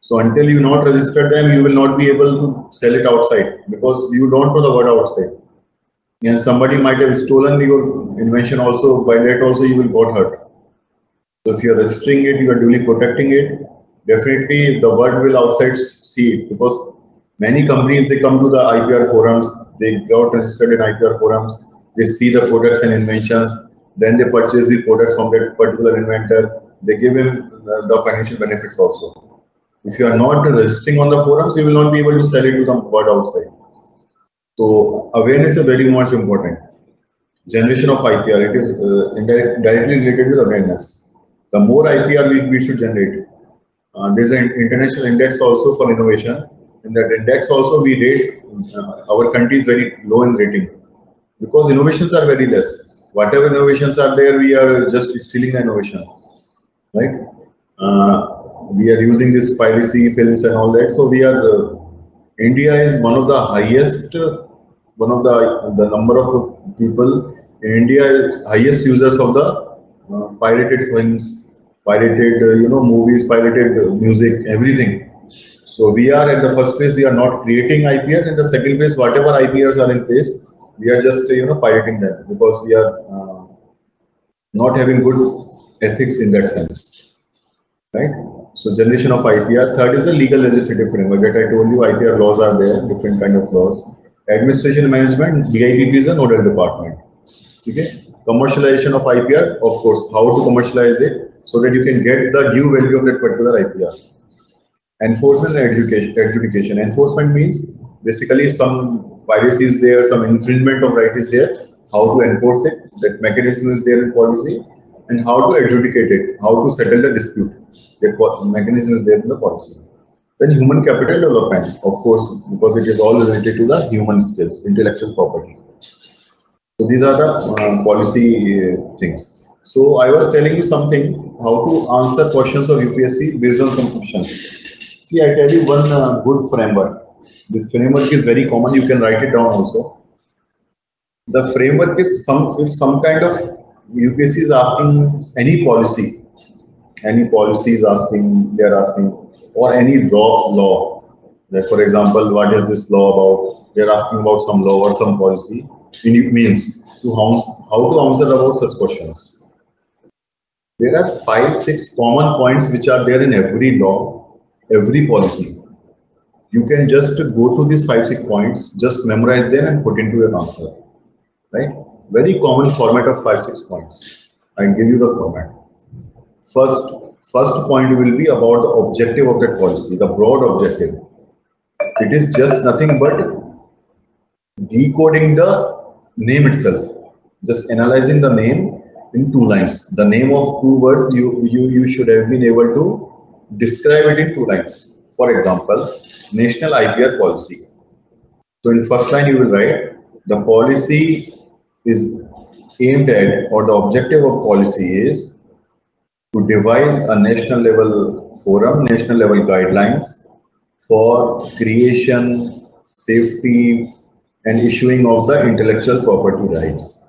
So until you not register them, you will not be able to sell it outside because you don't know the word outside. Yeah, somebody might have stolen your invention also, by that also you will got hurt. So if you are registering it, you are duly protecting it, definitely the world will outside see it because many companies, they come to the IPR forums, they got registered in IPR forums, they see the products and inventions, then they purchase the products from that particular inventor, they give him the financial benefits also. If you are not registering on the forums, you will not be able to sell it to the world outside. So awareness is very much important. Generation of IPR, it is uh, directly related with awareness. The more IPR we, we should generate. Uh, there's an international index also for innovation. In that index also we rate, uh, our country is very low in rating because innovations are very less. Whatever innovations are there, we are just stealing the innovation, right? Uh, we are using this piracy films and all that. So we are, uh, India is one of the highest one of the the number of people in India highest users of the uh, pirated films, pirated uh, you know movies, pirated music, everything. So we are at the first place we are not creating IPR. In the second place, whatever IPRs are in place, we are just you know pirating them because we are uh, not having good ethics in that sense, right? So generation of IPR. Third is the legal legislative framework that I told you. IPR laws are there, different kind of laws. Administration management, DIPP is a nodal department. Okay. Commercialization of IPR, of course, how to commercialize it so that you can get the due value of that particular IPR. Enforcement and education. Adjudication. Enforcement means basically some piracy is there, some infringement of right is there. How to enforce it? That mechanism is there in policy, and how to adjudicate it, how to settle the dispute. That mechanism is there in the policy. Then human capital development, of course, because it is all related to the human skills, intellectual property. So these are the uh, policy uh, things. So I was telling you something, how to answer questions of UPSC based on some questions. See, I tell you one uh, good framework. This framework is very common. You can write it down also. The framework is some if some kind of UPSC is asking any policy, any policy is asking, they are asking or any law law. Like for example, what is this law about? They're asking about some law or some policy. It means to how, how to answer about such questions. There are five, six common points which are there in every law, every policy. You can just go through these five, six points, just memorize them and put into your answer. Right? very common format of five, six points. I'll give you the format. First, first point will be about the objective of that policy, the broad objective. It is just nothing but decoding the name itself, just analyzing the name in two lines. The name of two words, you, you, you should have been able to describe it in two lines. For example, National IPR Policy. So in first line, you will write, the policy is aimed at, or the objective of policy is to devise a national level forum, national level guidelines for creation, safety, and issuing of the intellectual property rights.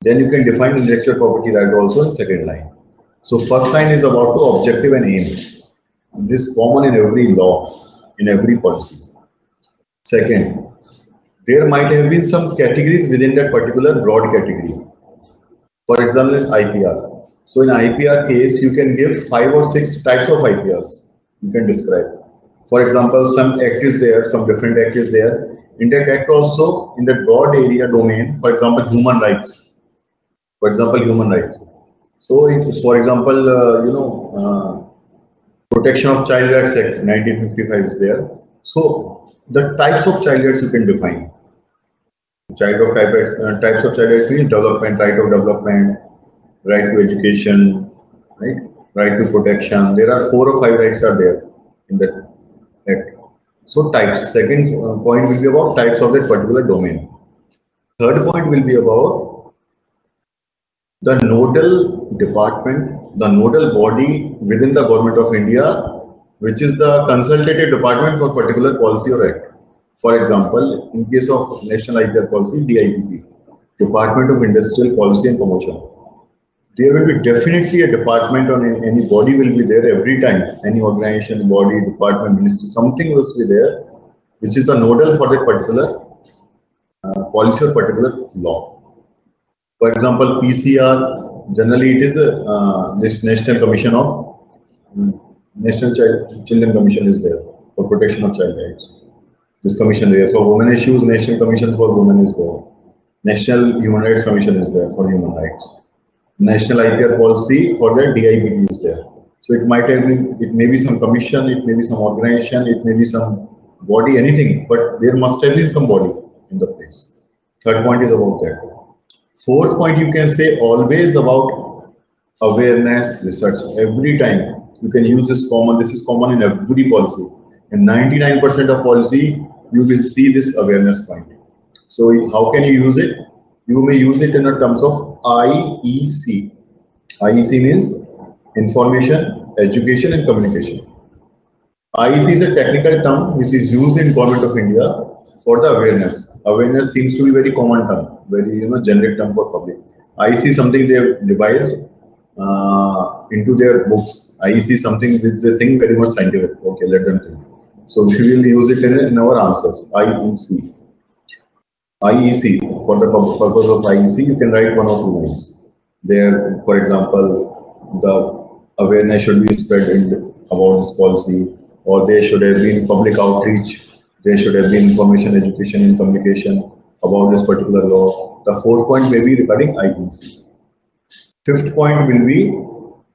Then you can define intellectual property right also in second line. So first line is about the objective and aim. This is common in every law, in every policy. Second, there might have been some categories within that particular broad category. For example, IPR. So in IPR case, you can give five or six types of IPRs you can describe. For example, some act is there, some different act is there. In that act also, in the broad area domain, for example, human rights. For example, human rights. So, for example, uh, you know, uh, Protection of Child Rights Act 1955 is there. So, the types of child rights you can define. Child of types, uh, types of child rights means development, right of development, right to education, right, right to protection. There are four or five rights are there in that act. So types. Second uh, point will be about types of that particular domain. Third point will be about the nodal department, the nodal body within the government of India, which is the consultative department for particular policy or act. For example, in case of National IPR Policy, DIPP, Department of Industrial Policy and Promotion. There will be definitely a department on any, body will be there every time. Any organization, body, department, ministry, something will be there, which is the nodal for that particular uh, policy or particular law. For example, PCR, generally it is a, uh, this National Commission of um, National Child Children Commission is there for protection of child rights. This commission is there. So women issues, National Commission for Women is there. National Human Rights Commission is there for human rights. National IPR policy for the DIPP is there. So it might have been, it may be some commission, it may be some organization, it may be some body, anything, but there must have been some body in the place. Third point is about that. Fourth point, you can say always about awareness research. Every time you can use this common, this is common in every policy. In 99% of policy, you will see this awareness point. So how can you use it? You may use it in the terms of IEC. IEC means information, education and communication. IEC is a technical term which is used in government of India for the awareness. Awareness seems to be very common term, very you know generic term for public. IEC something they have devised uh, into their books. IEC something which they think very much scientific. Okay, let them think. So we will use it in, in our answers. IEC. IEC, for the purpose of IEC, you can write one or two lines. There, for example, the awareness should be spread in, about this policy, or there should have been public outreach, there should have been information, education, and communication about this particular law. The fourth point may be regarding IEC. Fifth point will be,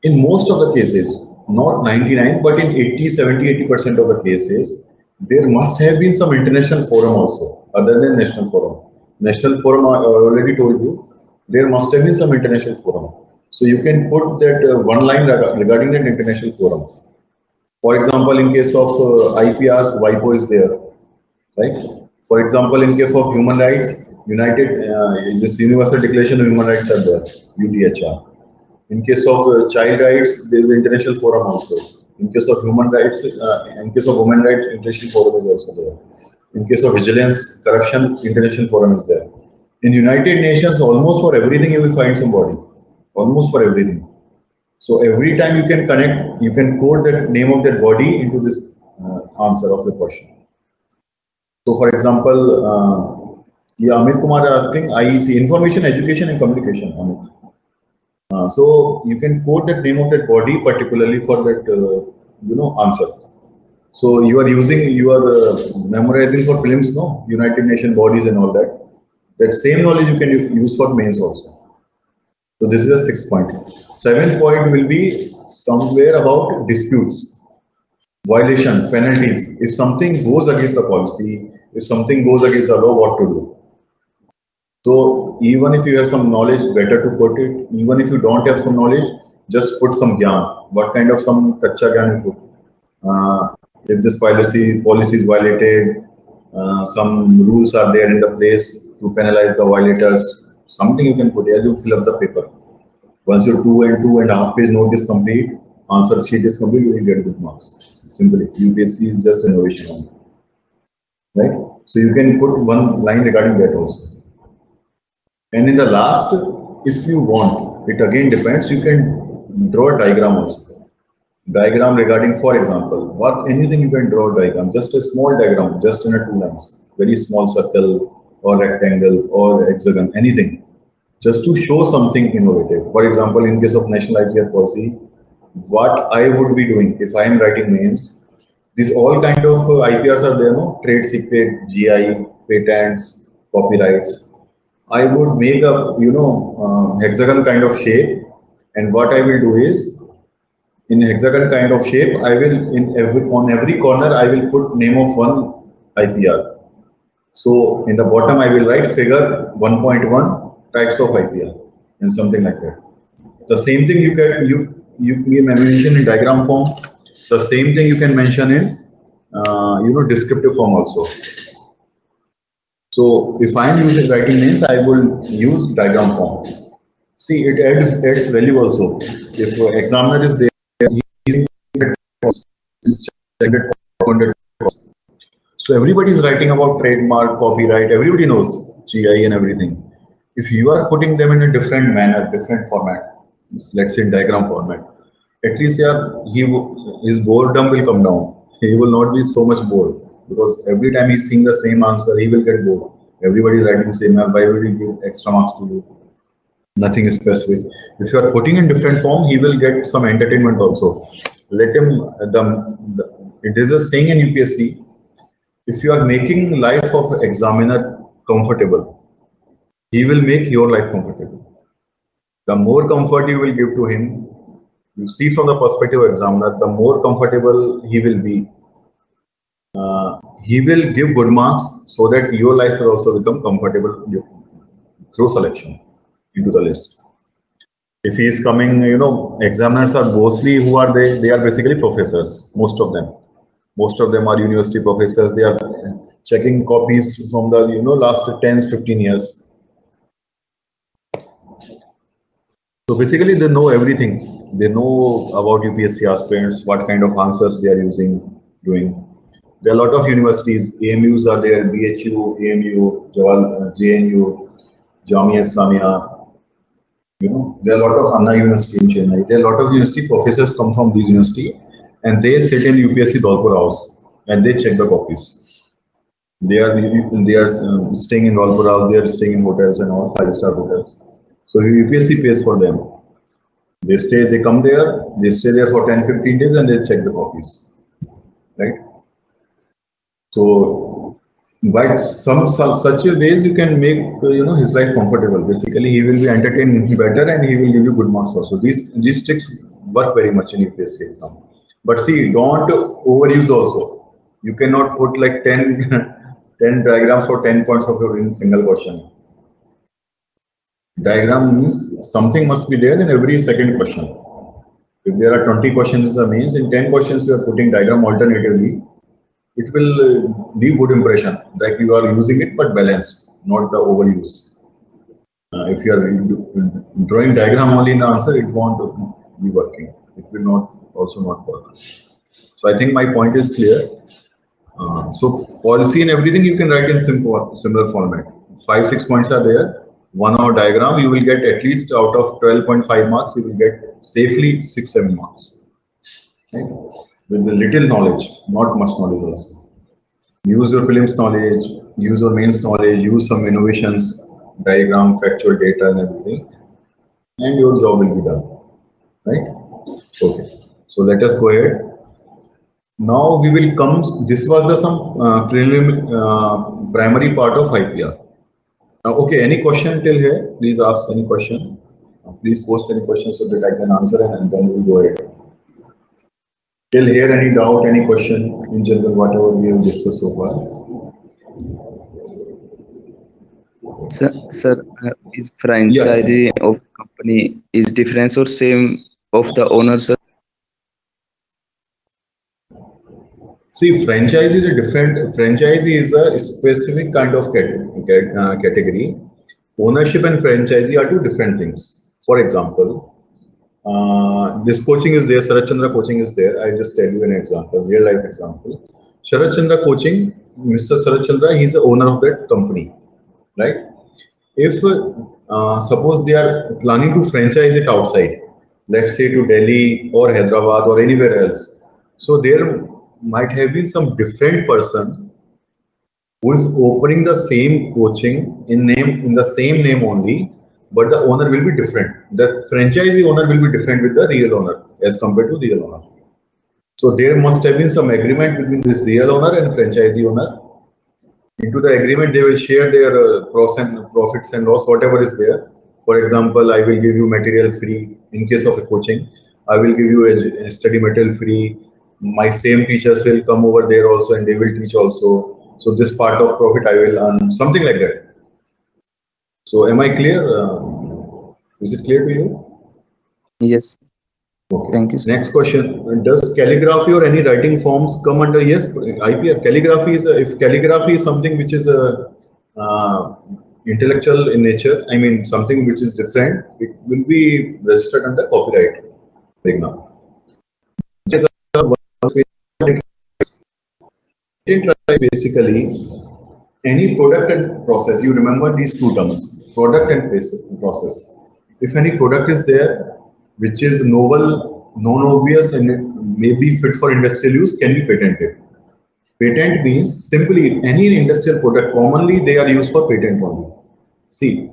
in most of the cases, not 99, but in 80, 70, 80% of the cases, there must have been some international forum also, other than national forum. National forum, I already told you, there must have been some international forum. So you can put that uh, one line regarding that international forum. For example, in case of uh, IPRs, WIPO is there, right? For example, in case of human rights, United, uh, this Universal Declaration of Human Rights are there, UDHR. In case of uh, child rights, there is an international forum also. In case of human rights, uh, in case of women rights, international forum is also there. In case of vigilance, corruption, international forum is there. In United Nations, almost for everything you will find somebody. Almost for everything. So every time you can connect, you can code that name of that body into this uh, answer of the question. So for example, uh, yeah, Amit Kumar asking IEC, Information, Education and Communication, Amit. Uh, so you can quote that name of that body particularly for that, uh, you know, answer. So you are using, you are uh, memorizing for prelims, no? United Nation bodies and all that. That same knowledge you can use for mains also. So this is a sixth point. Seventh point will be somewhere about disputes, violation, penalties. If something goes against the policy, if something goes against the law, what to do? So even if you have some knowledge, better to put it. Even if you don't have some knowledge, just put some gyan. What kind of some kacha gyan you put? Uh, if this policy policy is violated, uh, some rules are there in the place to penalize the violators. Something you can put here. You fill up the paper. Once your two and two and a half page note is complete, answer sheet is complete, you will get good marks. Simply, UPSC is just innovation. Right? So you can put one line regarding that also. And in the last, if you want, it again depends, you can draw a diagram also. Diagram regarding, for example, what anything you can draw a diagram, just a small diagram, just in a two lines, very small circle or rectangle or hexagon, anything, just to show something innovative. For example, in case of national IPR policy, what I would be doing if I am writing mains, these all kind of IPRs are there, no? Trade secret, GI, patents, copyrights. I would make a you know uh, hexagon kind of shape, and what I will do is in hexagon kind of shape, I will in every on every corner I will put name of one IPR. So in the bottom I will write figure 1.1 types of IPR and something like that. The same thing you can you you can mention in diagram form. The same thing you can mention in uh, you know descriptive form also. So if I am using writing names, I will use diagram form. See, it adds, adds value also. If examiner is there, so everybody is writing about trademark, copyright. Everybody knows GI and everything. If you are putting them in a different manner, different format, let's say diagram format, at least yeah, he his boredom will come down. He will not be so much bored because every time he's seeing the same answer, he will get bored. Everybody is writing same. Why would he give extra marks to you? Nothing is specific. If you are putting in different form, he will get some entertainment also. Let him. The, the it is a saying in UPSC. If you are making life of examiner comfortable, he will make your life comfortable. The more comfort you will give to him, you see from the perspective of examiner, the more comfortable he will be. Uh, he will give good marks so that your life will also become comfortable through selection into the list. If he is coming, you know, examiners are mostly who are they? They are basically professors, most of them. Most of them are university professors. They are checking copies from the, you know, last 10, 15 years. So basically, they know everything. They know about UPSC aspirants, what kind of answers they are using, doing. There are a lot of universities, AMUs are there, BHU, AMU, Jawal, uh, JNU, Jamia Islamia. You know, there are a lot of Anna University in Chennai. There are a lot of university professors come from these university and they sit in UPSC Dholpur House and they check the copies. They are they are um, staying in Dholpur House, they are staying in hotels and all five star hotels. So UPSC pays for them. They stay, they come there, they stay there for 10, 15 days and they check the copies. Right? So, but some, some such ways you can make uh, you know his life comfortable. Basically, he will be entertained better and he will give you good marks also. These these tricks work very much in UPSC exam. But see, don't overuse also. You cannot put like 10, 10 diagrams or 10 points of your in single question. Diagram means something must be there in every second question. If there are 20 questions the means, in 10 questions you are putting diagram alternatively, it will uh, leave good impression that you are using it but balanced, not the overuse. Uh, if you are drawing diagram only in answer, it won't be working. It will not also not work. So I think my point is clear. Uh, so policy and everything you can write in simple, similar format. Five, six points are there. One hour diagram, you will get at least out of 12.5 marks, you will get safely six, seven marks. With the little knowledge, not much knowledge also. Use your prelims knowledge, use your mains knowledge, use some innovations, diagram, factual data and everything. And your job will be done. Right? Okay. So let us go ahead. Now we will come, this was the some uh, prelim, uh, primary part of IPR. Uh, okay, any question till here? Please ask any question. Uh, please post any question so that I can answer and then we'll go ahead. Till here, any doubt, any question in general, whatever we have discussed so far? Sir, sir uh, is franchisee of company is different or same of the owner, sir? See, franchise is a different, franchise is a specific kind of uh, category. Ownership and franchisee are two different things. For example, uh, this coaching is there, Sarat Chandra coaching is there. I just tell you an example, real life example. Sarat Chandra coaching, Mr. Sarat Chandra, he's the owner of that company, right? If uh, suppose they are planning to franchise it outside, let's say to Delhi or Hyderabad or anywhere else, so there might have been some different person who is opening the same coaching in name in the same name only, but the owner will be different. The franchisee owner will be different with the real owner as compared to the real owner. So there must have been some agreement between this real owner and franchisee owner. Into the agreement, they will share their uh, pros and profits and loss, whatever is there. For example, I will give you material free in case of a coaching. I will give you a, a study material free. My same teachers will come over there also and they will teach also. So this part of profit I will earn, something like that. So am I clear? Uh, is it clear to you? Yes. Okay. Thank you, sir. Next question. Does calligraphy or any writing forms come under yes IPR? Calligraphy is a, if calligraphy is something which is a uh, intellectual in nature. I mean something which is different. It will be registered under copyright. Right now. Just a- Patent right basically any product and process. You remember these two terms: product and process. If any product is there which is novel, non-obvious, and may be fit for industrial use, can be patented. Patent means simply any industrial product. Commonly, they are used for patent only. See,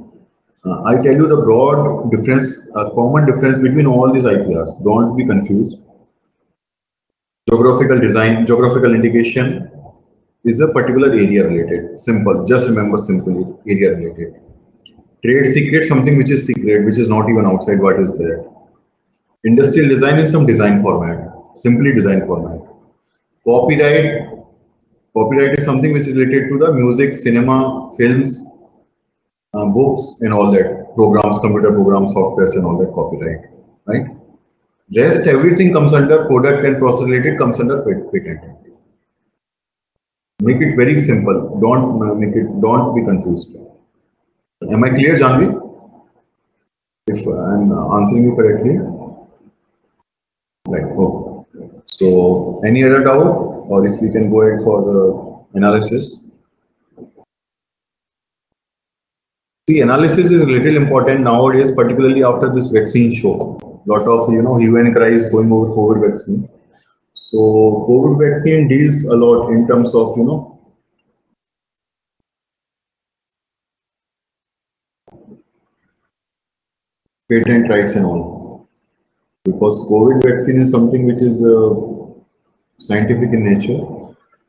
uh, I tell you the broad difference, a common difference between all these IPRs. Don't be confused. Geographical design, geographical indication is a particular area related. Simple. Just remember simply area related. Trade secret, something which is secret, which is not even outside what is there. Industrial design is some design format, simply design format. Copyright, copyright is something which is related to the music, cinema, films, uh, books, and all that. Programs, computer programs, softwares, and all that copyright, right? Rest everything comes under product and process related comes under patent. Make it very simple. Don't make it. Don't be confused. Am I clear, Janvi? If I'm answering you correctly. Right. Okay. So, any other doubt, or if we can go ahead for the analysis? See, analysis is a little important nowadays, particularly after this vaccine show. Lot of you know hue and cry is going over COVID vaccine. So, COVID vaccine deals a lot in terms of you know patent rights and all. Because COVID vaccine is something which is uh, scientific in nature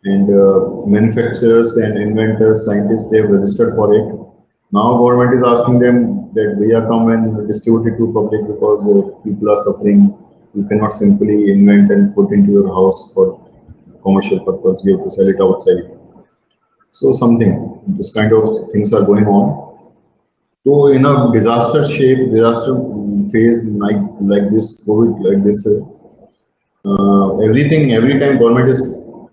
and uh, manufacturers and inventors, scientists, they have registered for it. Now government is asking them that they are come and distribute it to public because uh, people are suffering. You cannot simply invent and put into your house for commercial purpose. You have to sell it outside. So something, this kind of things are going on. So in a disaster shape, disaster phase like like this, COVID like this, uh, everything every time government is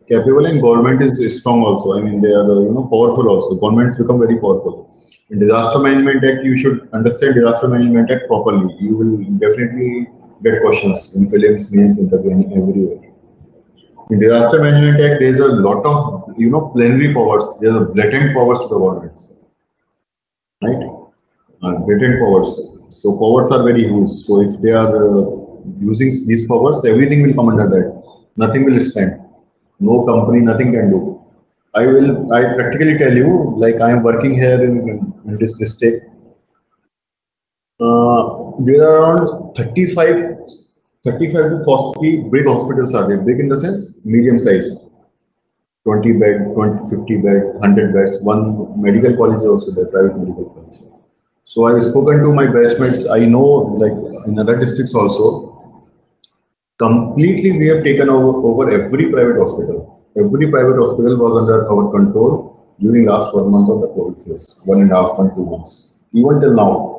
capable and government is strong also. I mean they are you know powerful also. Governments become very powerful. In disaster management act, you should understand disaster management act properly. You will definitely get questions in prelims, mains, interview, any- everywhere. In disaster management act, there is a lot of you know plenary powers. There are blatant powers to the governments, right? uh, patent powers. So powers are very huge. So if they are uh, using these powers, everything will come under that. Nothing will stand. No company, nothing can do. I will. I practically tell you, like I am working here in, in this district. Uh, there are around 35, 35 to 40 big hospitals are there. Big in the sense, medium size. 20 bed, 20, 50 bed, 100 beds. One medical college also there, private medical college. So I've spoken to my batchmates. I know like in other districts also, completely we have taken over, over every private hospital. Every private hospital was under our control during last one month of the COVID phase, one and a half month, two months, even till now.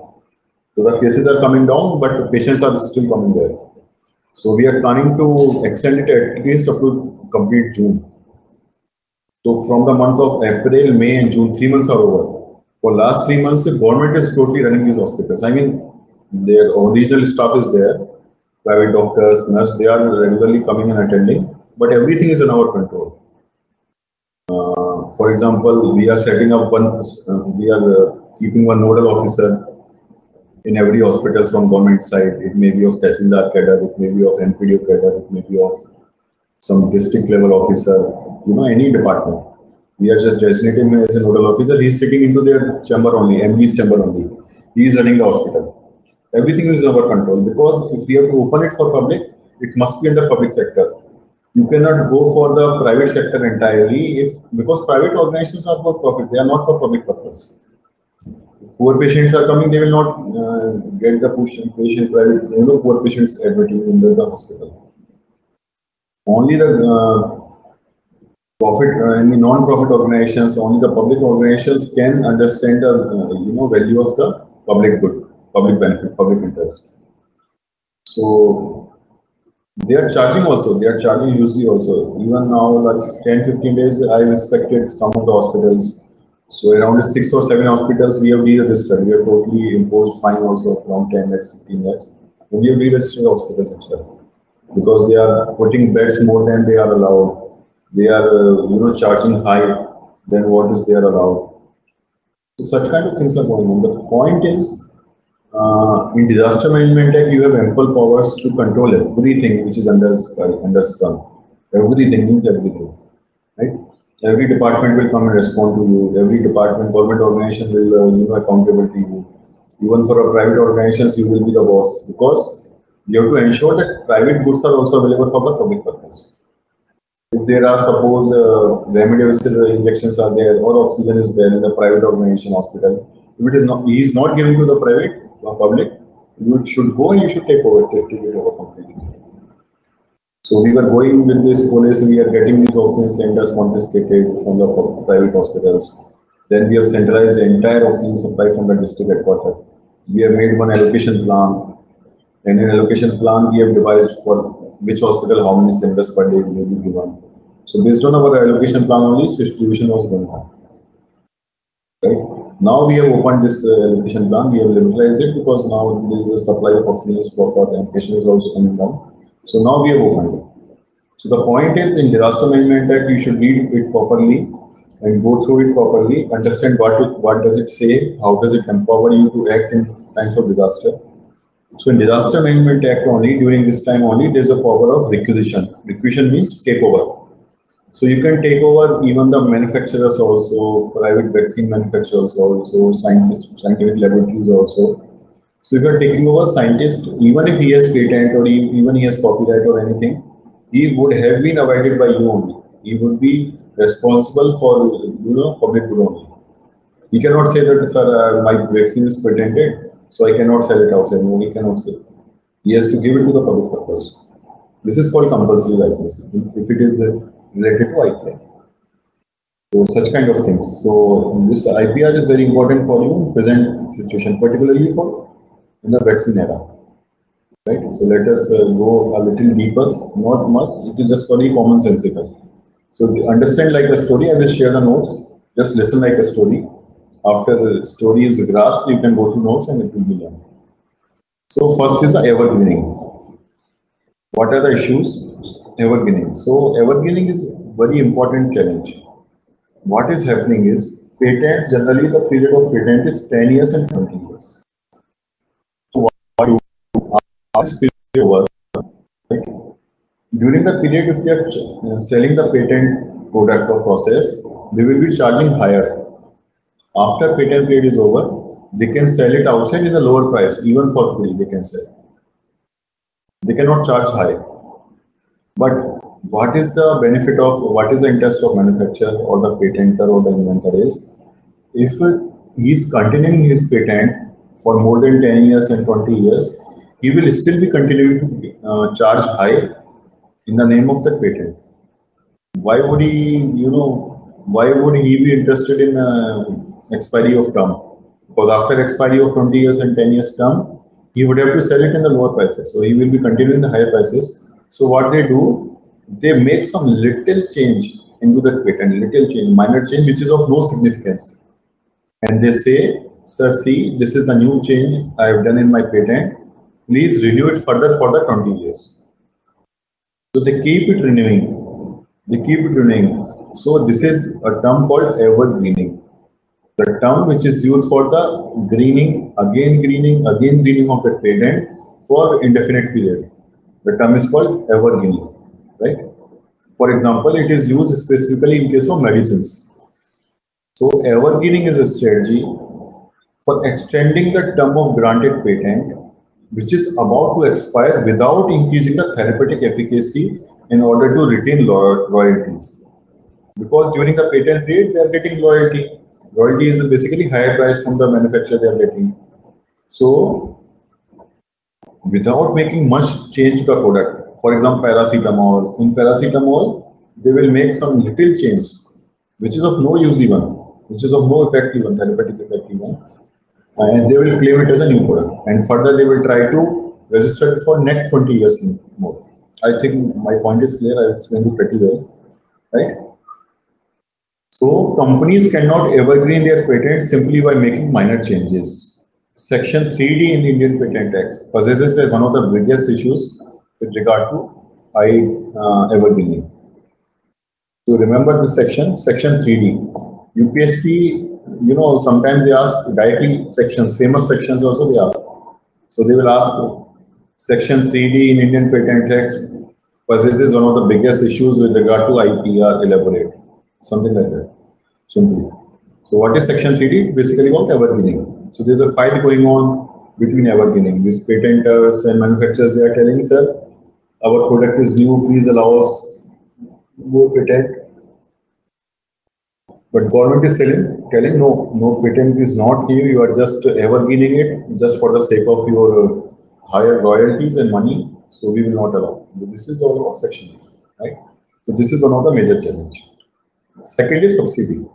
So the cases are coming down, but patients are still coming there. So we are planning to extend it at least up to complete June. So from the month of April, May and June, three months are over. For last three months, the government is totally running these hospitals. I mean, their original staff is there, private doctors, nurse, they are regularly coming and attending, but everything is in our control. Uh, for example, we are setting up one, uh, we are uh, keeping one nodal officer in every hospital from government side. It may be of Tehsildar cadre, it may be of MPDO cadre, it may be of some district level officer, you know, any department. We are just designating him as a nodal officer. He is sitting into their chamber only, MD's chamber only. He is running the hospital. Everything is under control because if we have to open it for public, it must be under public sector. You cannot go for the private sector entirely if because private organizations are for profit, they are not for public purpose. Poor patients are coming, they will not uh, get the push patient private, you know, poor patients admitted in the, hospital. Only the uh, profit, uh, I mean, non-profit organizations, only the public organizations can understand the, uh, you know, value of the public good, public benefit, public interest. So they are charging also, they are charging usually also. Even now, like 10, 15 days, I inspected some of the hospitals. So around six or seven hospitals, we have deregistered. We have totally imposed fine also around 10 lakhs, 15 lakhs. And we have deregistered hospitals itself because they are putting beds more than they are allowed they are uh, you know charging high than what is there allowed. So such kind of things are going on. But the point is, uh, in disaster management act, you have ample powers to control everything which is under under sun. Everything means everything, right? Every department will come and respond to you. Every department, government organization will uh, you know accountable to you. Even for a private organizations, you will be the boss because you have to ensure that private goods are also available for the public purpose if there are suppose uh, remdesivir injections are there or oxygen is there in the private organization hospital if it is not he is not giving to the private or public you should go and you should take over take, take it over completely so we were going with this policy we are getting these oxygen cylinders confiscated from the private hospitals then we have centralized the entire oxygen supply from the district headquarters we have made one allocation plan and in allocation plan we have devised for which hospital how many cylinders per day will be given. So based on our allocation plan only, distribution was going on. Right? Now we have opened this uh, allocation plan, we have liberalized it because now there is a supply of oxygen is proper and patient is also coming down. So now we have opened it. So the point is in disaster management act, you should read it properly and go through it properly, understand what it, what does it say, how does it empower you to act in times of disaster, so in Disaster Management Act only, during this time only, there's a power of requisition. Requisition means takeover. So you can take over even the manufacturers also, private vaccine manufacturers also, scientists, scientific laboratories also. So if you're taking over scientist, even if he has patent or even he has copyright or anything, he would have been avoided by you only. He would be responsible for you know public good only. He cannot say that sir, uh, my vaccine is patented so I cannot sell it outside. No, he cannot sell. He has to give it to the public purpose. This is called compulsory licensing if it is related to IPR. So such kind of things. So this IPR is very important for you present situation, particularly for in the vaccine era. Right. So let us uh, go a little deeper, not much. It is just very common sensical. So to understand like a story, I will share the notes. Just listen like a story after the story is grasped, you can go through notes and it will be learned. So first is evergreening. What are the issues? Evergreening. So evergreening is very important challenge. What is happening is patent, generally the period of patent is 10 years and 20 years. This period over? During the period, if they are uh, selling the patent product or process, they will be charging higher after patent period is over, they can sell it outside in a lower price, even for free they can sell. They cannot charge high. But what is the benefit of what is the interest of manufacturer or the patenter or the inventor is if he is continuing his patent for more than 10 years and 20 years he will still be continuing to uh, charge high in the name of that patent why would he you know why would he be interested in uh, expiry of term because after expiry of 20 years and 10 years term he would have to sell it in the lower prices so he will be continuing the higher prices so what they do they make some little change into the patent, little change, minor change, which is of no significance. And they say, sir, see, this is the new change I have done in my patent. Please renew it further for the 20 years. So they keep it renewing. They keep it renewing. So this is a term called evergreening. The term which is used for the greening, again greening, again greening of the patent for indefinite period. The term is called evergreening right? For example, it is used specifically in case of medicines. So evergreening is a strategy for extending the term of granted patent, which is about to expire without increasing the therapeutic efficacy in order to retain royalties. Because during the patent period, they are getting royalty. Royalty is basically higher price from the manufacturer they are getting. So without making much change to the product, for example, paracetamol. In paracetamol, they will make some little change, which is of no use even, which is of no effect even, therapeutic effect even. And they will claim it as a new product. And further, they will try to register it for next 20 years more. I think my point is clear. I explained it pretty well, right? So companies cannot evergreen their patents simply by making minor changes. Section 3D in Indian Patent Act possesses one of the biggest issues with regard to I uh, evergreening. So remember the section, section 3D. UPSC, you know, sometimes they ask directly sections, famous sections also they ask. So they will ask section 3D in Indian Patent Act possesses one of the biggest issues with regard to IPR elaborate, something like that, simply. So what is section 3D? Basically about evergreening. So there's a fight going on between evergreening. These patenters and manufacturers, they are telling, sir, our product is new, please allow us more patent. But government is telling, telling no, no patent is not new, you are just evergreening it just for the sake of your uh, higher royalties and money, so we will not allow. This is about section, right? So this is another major challenge. Second is subsidy.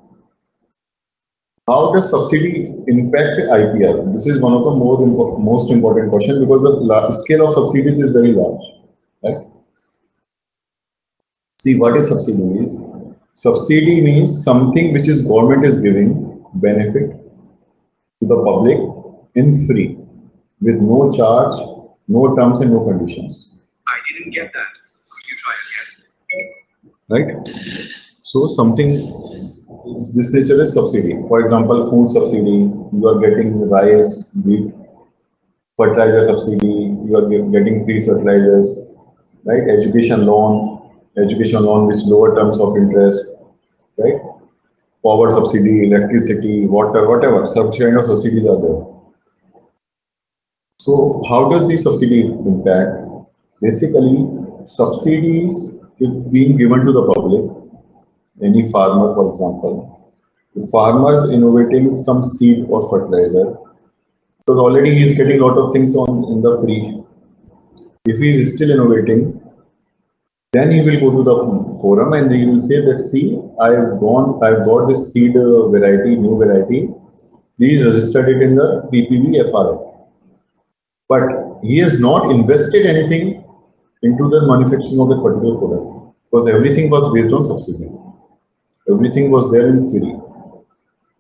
How does subsidy impact IPR? This is one of the more most important question because the scale of subsidies is very large. Right? See what is subsidy is. Subsidy means something which is government is giving benefit to the public in free with no charge, no terms and no conditions. I didn't get that. Could you try again? Right? So something this nature is subsidy. For example, food subsidy, you are getting rice, beef, fertilizer subsidy, you are getting free fertilizers, right? Education loan, education loan with lower terms of interest, right? Power subsidy, electricity, water, whatever, kind of subsidies are there. So how does the subsidy impact? Basically, subsidies is being given to the public, any farmer, for example. The farmer is innovating some seed or fertilizer, because already he is getting a lot of things on in the free if he is still innovating, then he will go to the forum and he will say that, see, I've gone, I've got this seed uh, variety, new variety. We registered it in the PPV FRA. But he has not invested anything into the manufacturing of the particular product because everything was based on subsidy. Everything was there in free.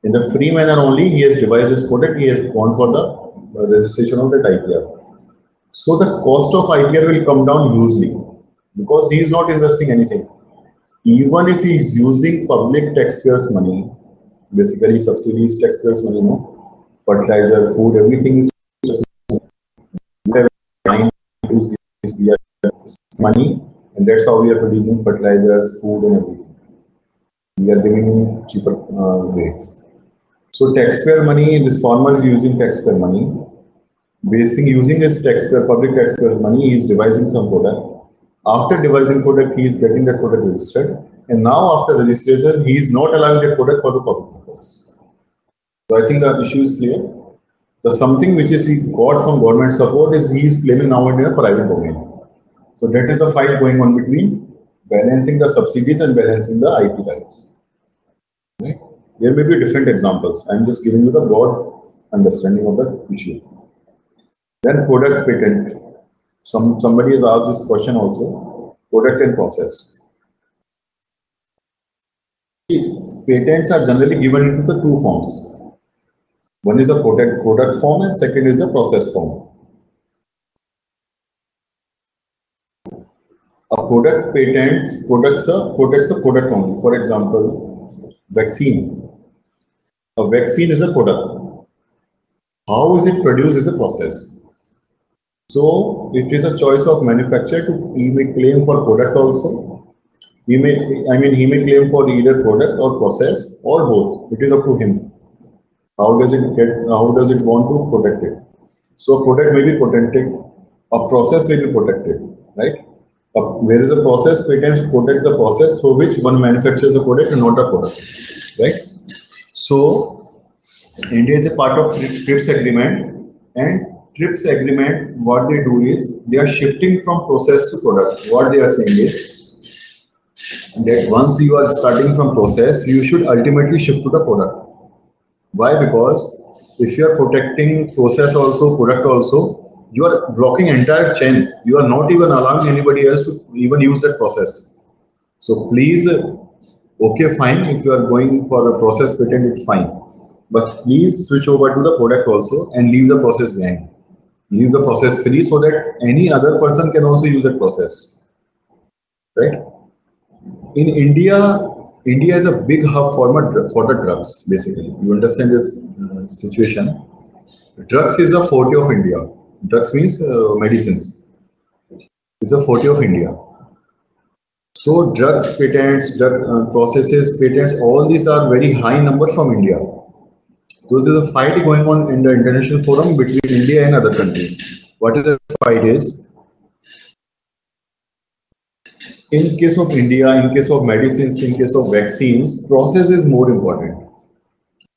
In the free manner only, he has devised his product, he has gone for the registration of that IPR. So the cost of IPR will come down hugely because he is not investing anything. Even if he is using public taxpayers' money, basically subsidies, taxpayers' money, no, fertilizer, food, everything is just money, and that's how we are producing fertilizers, food, and everything. We are giving cheaper uh, rates. So taxpayer money, this farmer is using taxpayer money basing using his taxpayer, public taxpayer money, he is devising some product. After devising product, he is getting that product registered. And now after registration, he is not allowing that product for the public purpose. So I think the issue is clear. The something which is he got from government support is he is claiming now in a private domain. So that is the fight going on between balancing the subsidies and balancing the IP rights. Right? There may be different examples. I'm just giving you the broad understanding of the issue. Then product patent. Some somebody has asked this question also. Product and process. Patents are generally given into the two forms. One is a product product form and second is the process form. A product patents products a protects a product only. For example, vaccine. A vaccine is a product. How is it produced is a process. So it is a choice of manufacturer to he may claim for product also. He may I mean he may claim for either product or process or both. It is up to him. How does it get how does it want to protect it? So a product may be protected, a process may be protected, right? Where is a process patents protects the process through which one manufactures a product and not a product, right? So India is a part of Tri- TRIPS agreement and TRIPS agreement, what they do is they are shifting from process to product. What they are saying is that once you are starting from process, you should ultimately shift to the product. Why? Because if you are protecting process also, product also, you are blocking entire chain. You are not even allowing anybody else to even use that process. So please, okay, fine. If you are going for a process patent, it's fine. But please switch over to the product also and leave the process behind. Leave the process free so that any other person can also use that process. Right? In India, India is a big hub for, for the drugs, basically. You understand this uh, situation? Drugs is the forte of India. Drugs means uh, medicines. It's a forte of India. So drugs patents, drug uh, processes patents, all these are very high number from India. So there's a fight going on in the international forum between India and other countries. What is the fight is? In case of India, in case of medicines, in case of vaccines, process is more important.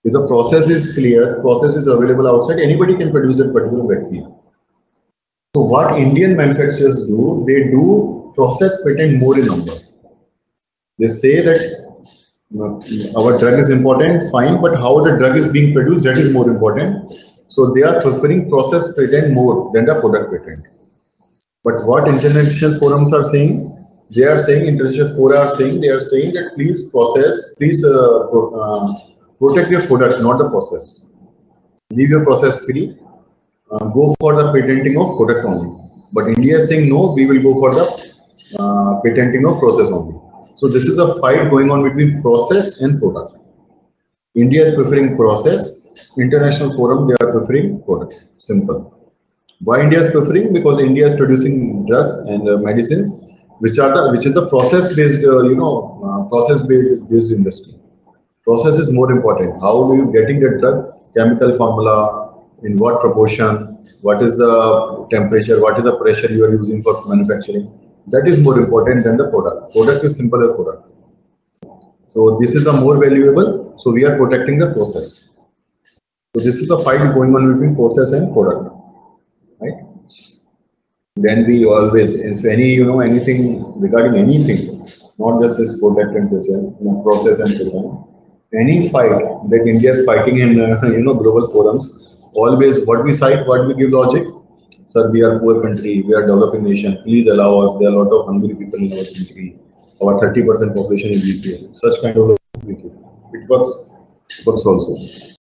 If the process is clear, process is available outside, anybody can produce that particular vaccine. So what Indian manufacturers do, they do process patent more in number. They say that our drug is important, fine, but how the drug is being produced, that is more important. So they are preferring process patent more than the product patent. But what international forums are saying, they are saying, international fora are saying, they are saying that please process, please uh, pro, uh, protect your product, not the process. Leave your process free. Uh, go for the patenting of product only. But India is saying no, we will go for the uh, patenting of process only. So this is a fight going on between process and product. India is preferring process. International forum, they are preferring product. Simple. Why India is preferring? Because India is producing drugs and uh, medicines, which are the which is the process-based, uh, you know, uh, process-based based industry. Process is more important. How do you getting the drug? Chemical formula, in what proportion, what is the temperature, what is the pressure you are using for manufacturing. That is more important than the product. Product is simpler product. So this is the more valuable. So we are protecting the process. So this is the fight going on between process and product, right? Then we always, if any, you know, anything regarding anything, not just this product and process, you know, process and product, any fight that India is fighting in, uh, you know, global forums, always what we cite, what we give logic. Sir, we are poor country, we are developing nation. Please allow us. There are a lot of hungry people in our country. Our 30% population is BPL. Such kind of it works, works also.